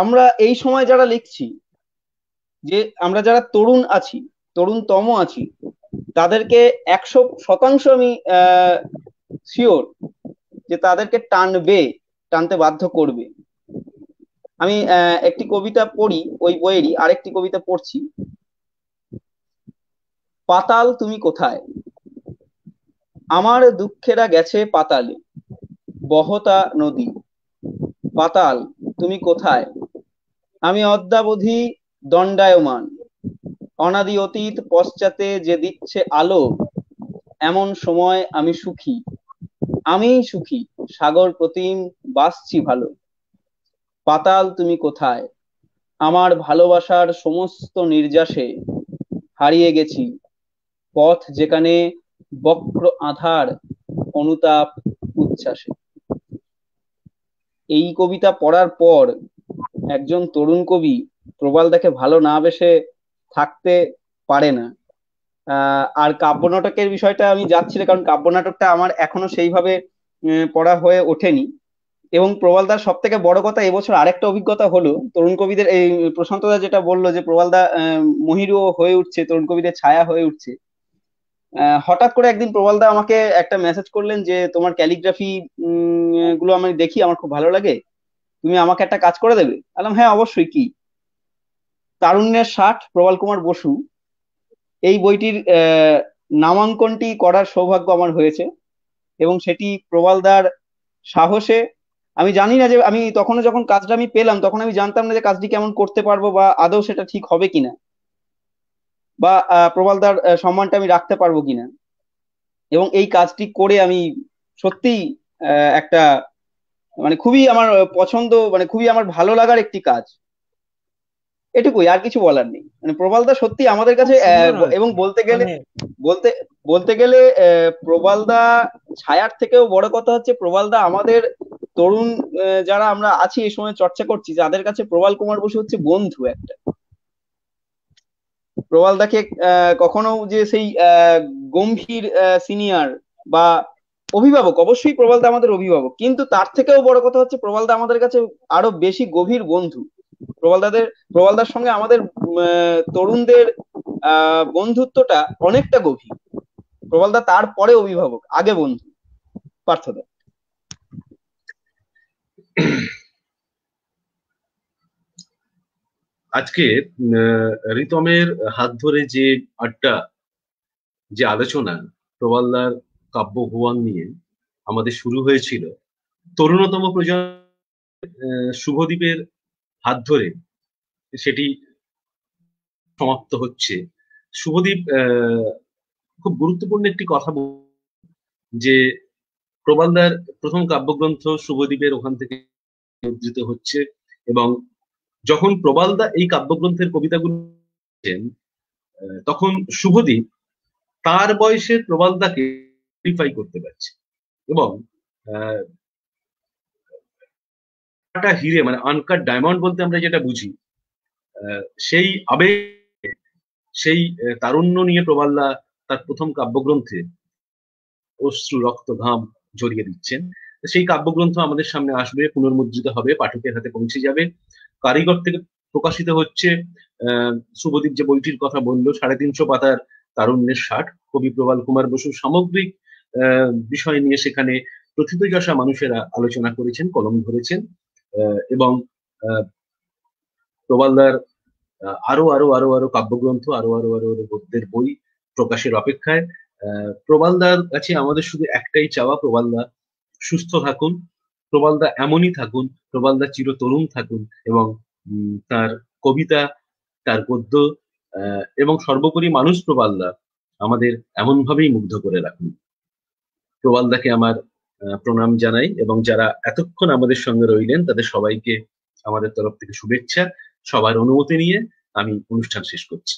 আমরা এই সময় যারা লিখছি, যে আমরা যারা তরুণ আছি, তরুণতম আছি, তাদেরকে একশো শতাংশ আমি শিওর যে তাদেরকে টানবে, টানতে বাধ্য করবে। আমি একটি কবিতা পড়ি, ওই বইয়েরই আরেকটি কবিতা পড়ছি। পাতাল তুমি কোথায়? আমার দুঃখেরা গেছে পাতালে। বহতা নদী। পাতাল, তুমি কোথায়? আমি অদ্যাবধি দণ্ডায়মান। অনাদি অতীত পশ্চাতে যে দিচ্ছে আলো, এমন সময় আমি সুখী। আমি সুখী, সাগর প্রতিম বাসছি ভালো। পাতাল, তুমি কোথায়? আমার ভালোবাসার সমস্ত নির্যাসে হারিয়ে গেছি। পথ যেখানে বক্র আধার, অনুতাপ, উচ্ছ্বাসে। এই কবিতা পড়ার পর একজন তরুণ কবি প্রবালদাকে ভালো না বেসে থাকতে পারে না। আর কাব্য নাটকের বিষয়টা আমি যাচ্ছি কারণ কাব্য নাটকটা আমার এখনও সেইভাবে পড়া হয়ে ওঠেনি। এবং প্রবালদার সব থেকে বড় কথা এবছর আরেকটা অভিজ্ঞতা হলো, তরুণ কবিদের এই প্রশান্তদা যেটা বলল যে, প্রবালদা মহিরু হয়ে উঠছে, তরুণ কবিদের ছায়া হয়ে উঠছে। হঠাৎ করে একদিন প্রবালদা আমাকে একটা মেসেজ করলেন যে, তোমার ক্যালিগ্রাফি গুলো আমি দেখি, আমার খুব ভালো লাগে। তুমি আমাকে একটা কাজ করে দেবে? বললাম হ্যাঁ অবশ্যই, কি? তারুণ্যের ষাট, প্রবাল কুমার বসু, এই বইটির নামাঙ্কনটি করার সৌভাগ্য আমার হয়েছে এবং সেটি প্রবালদার সাহসে, আমি জানি না যে, আমি তখনও যখন কাজটা আমি পেলাম, তখন আমি জানতাম না যে কাজটি কেমন করতে পারব বা আদৌ সেটা ঠিক হবে কিনা। বা প্রবালদার সম্মানটা আমি রাখতে পারব কিনা? এবং এই কাজটি করে আমি সত্যিই একটা মানে খুবই আমার পছন্দ মানে খুবই আমার ভালো লাগার একটি কাজ। এটুকুই আর কিছু বলার নেই। মানে প্রবালদা সত্যি আমাদের কাছে এবং বলতে গেলে মানে বলতে বলতে গেলে প্রবালদা ছায়ার থেকেও বড় কথা হচ্ছে প্রবালদা আমাদের তরুণ যারা আমরা আছি এই সময় চর্চা করছি যাদের কাছে প্রবাল কুমার বসু হচ্ছে বন্ধু একটা। প্রবালদাকে কখনো যে সেই গম্ভীর সিনিয়র বা অভিভাবক, অবশ্যই প্রবালদা আমাদের অভিভাবক। কিন্তু তার থেকেও বড় কথা হচ্ছে প্রবালদা আমাদের কাছে আরও বেশি গভীর বন্ধু। প্রবালদাদের প্রবালদার সঙ্গে আমাদের তরুণদের বন্ধুত্বটা অনেকটা গভীর। প্রবালদা তারপরে অভিভাবক, আগে বন্ধু। পার্থদা আজকে রিতমের হাত ধরে যে আড্ডা, যে আলোচনা প্রবালদার কাব্য ভুবন নিয়ে আমাদের শুরু হয়েছিল, তরুণতম প্রজন্ম শুভদ্বীপের হাত ধরে সেটি সমাপ্ত হচ্ছে। শুভদীপ খুব গুরুত্বপূর্ণ একটি কথা যে প্রবালদার প্রথম কাব্যগ্রন্থ শুভদ্বীপের ওখান থেকে মুদ্রিত হচ্ছে এবং যখন প্রবালদা এই কাব্যগ্রন্থের কবিতাগুলো তখন শুভদীপ তার বয়সের প্রবালদাকে করতে পারছে এবং হিরে মানে আনকাট ডায়মন্ড বলতে আমরা যেটা বুঝি সেই আবেগ, সেই তারুণ্য নিয়ে প্রবাল্লা তার প্রথম কাব্যগ্রন্থে অশ্রু, রক্ত, ঘাম জড়িয়ে দিচ্ছেন। সেই কাব্যগ্রন্থ আমাদের সামনে আসবে, পুনর্মুদ্রিত হবে, পাঠকের হাতে পৌঁছে যাবে। কারিগর থেকে প্রকাশিত হচ্ছে শুভদীপ যে বইটির কথা বলল, সাড়ে তিনশো পাতার তারুণ্যের ষাট, কবি প্রবাল কুমার বসুর সামগ্রিক বিষয় নিয়ে সেখানে প্রথিতযশা মানুষেরা আলোচনা করেছেন, কলম ধরেছেন এবং প্রবালদার আরও আরও আরও আরও কাব্যগ্রন্থ, আরও আরও আরও আরও গদ্যের বই প্রকাশের অপেক্ষায় প্রবালদার কাছে আমাদের শুধু একটাই চাওয়া, প্রবালদা সুস্থ থাকুন প্রবালদা এমনই থাকুন, প্রবালদা চির তরুণ থাকুন এবং তার কবিতা, তার গদ্য এবং সর্বোপরি মানুষ প্রবালদা আমাদের এমনভাবেই মুগ্ধ করে রাখুন। প্রবালদাকে আমার প্রণাম জানাই এবং যারা এতক্ষণ আমাদের সঙ্গে রইলেন তাদের সবাইকে আমাদের তরফ থেকে শুভেচ্ছা। সবার অনুমতি নিয়ে আমি অনুষ্ঠান শেষ করছি।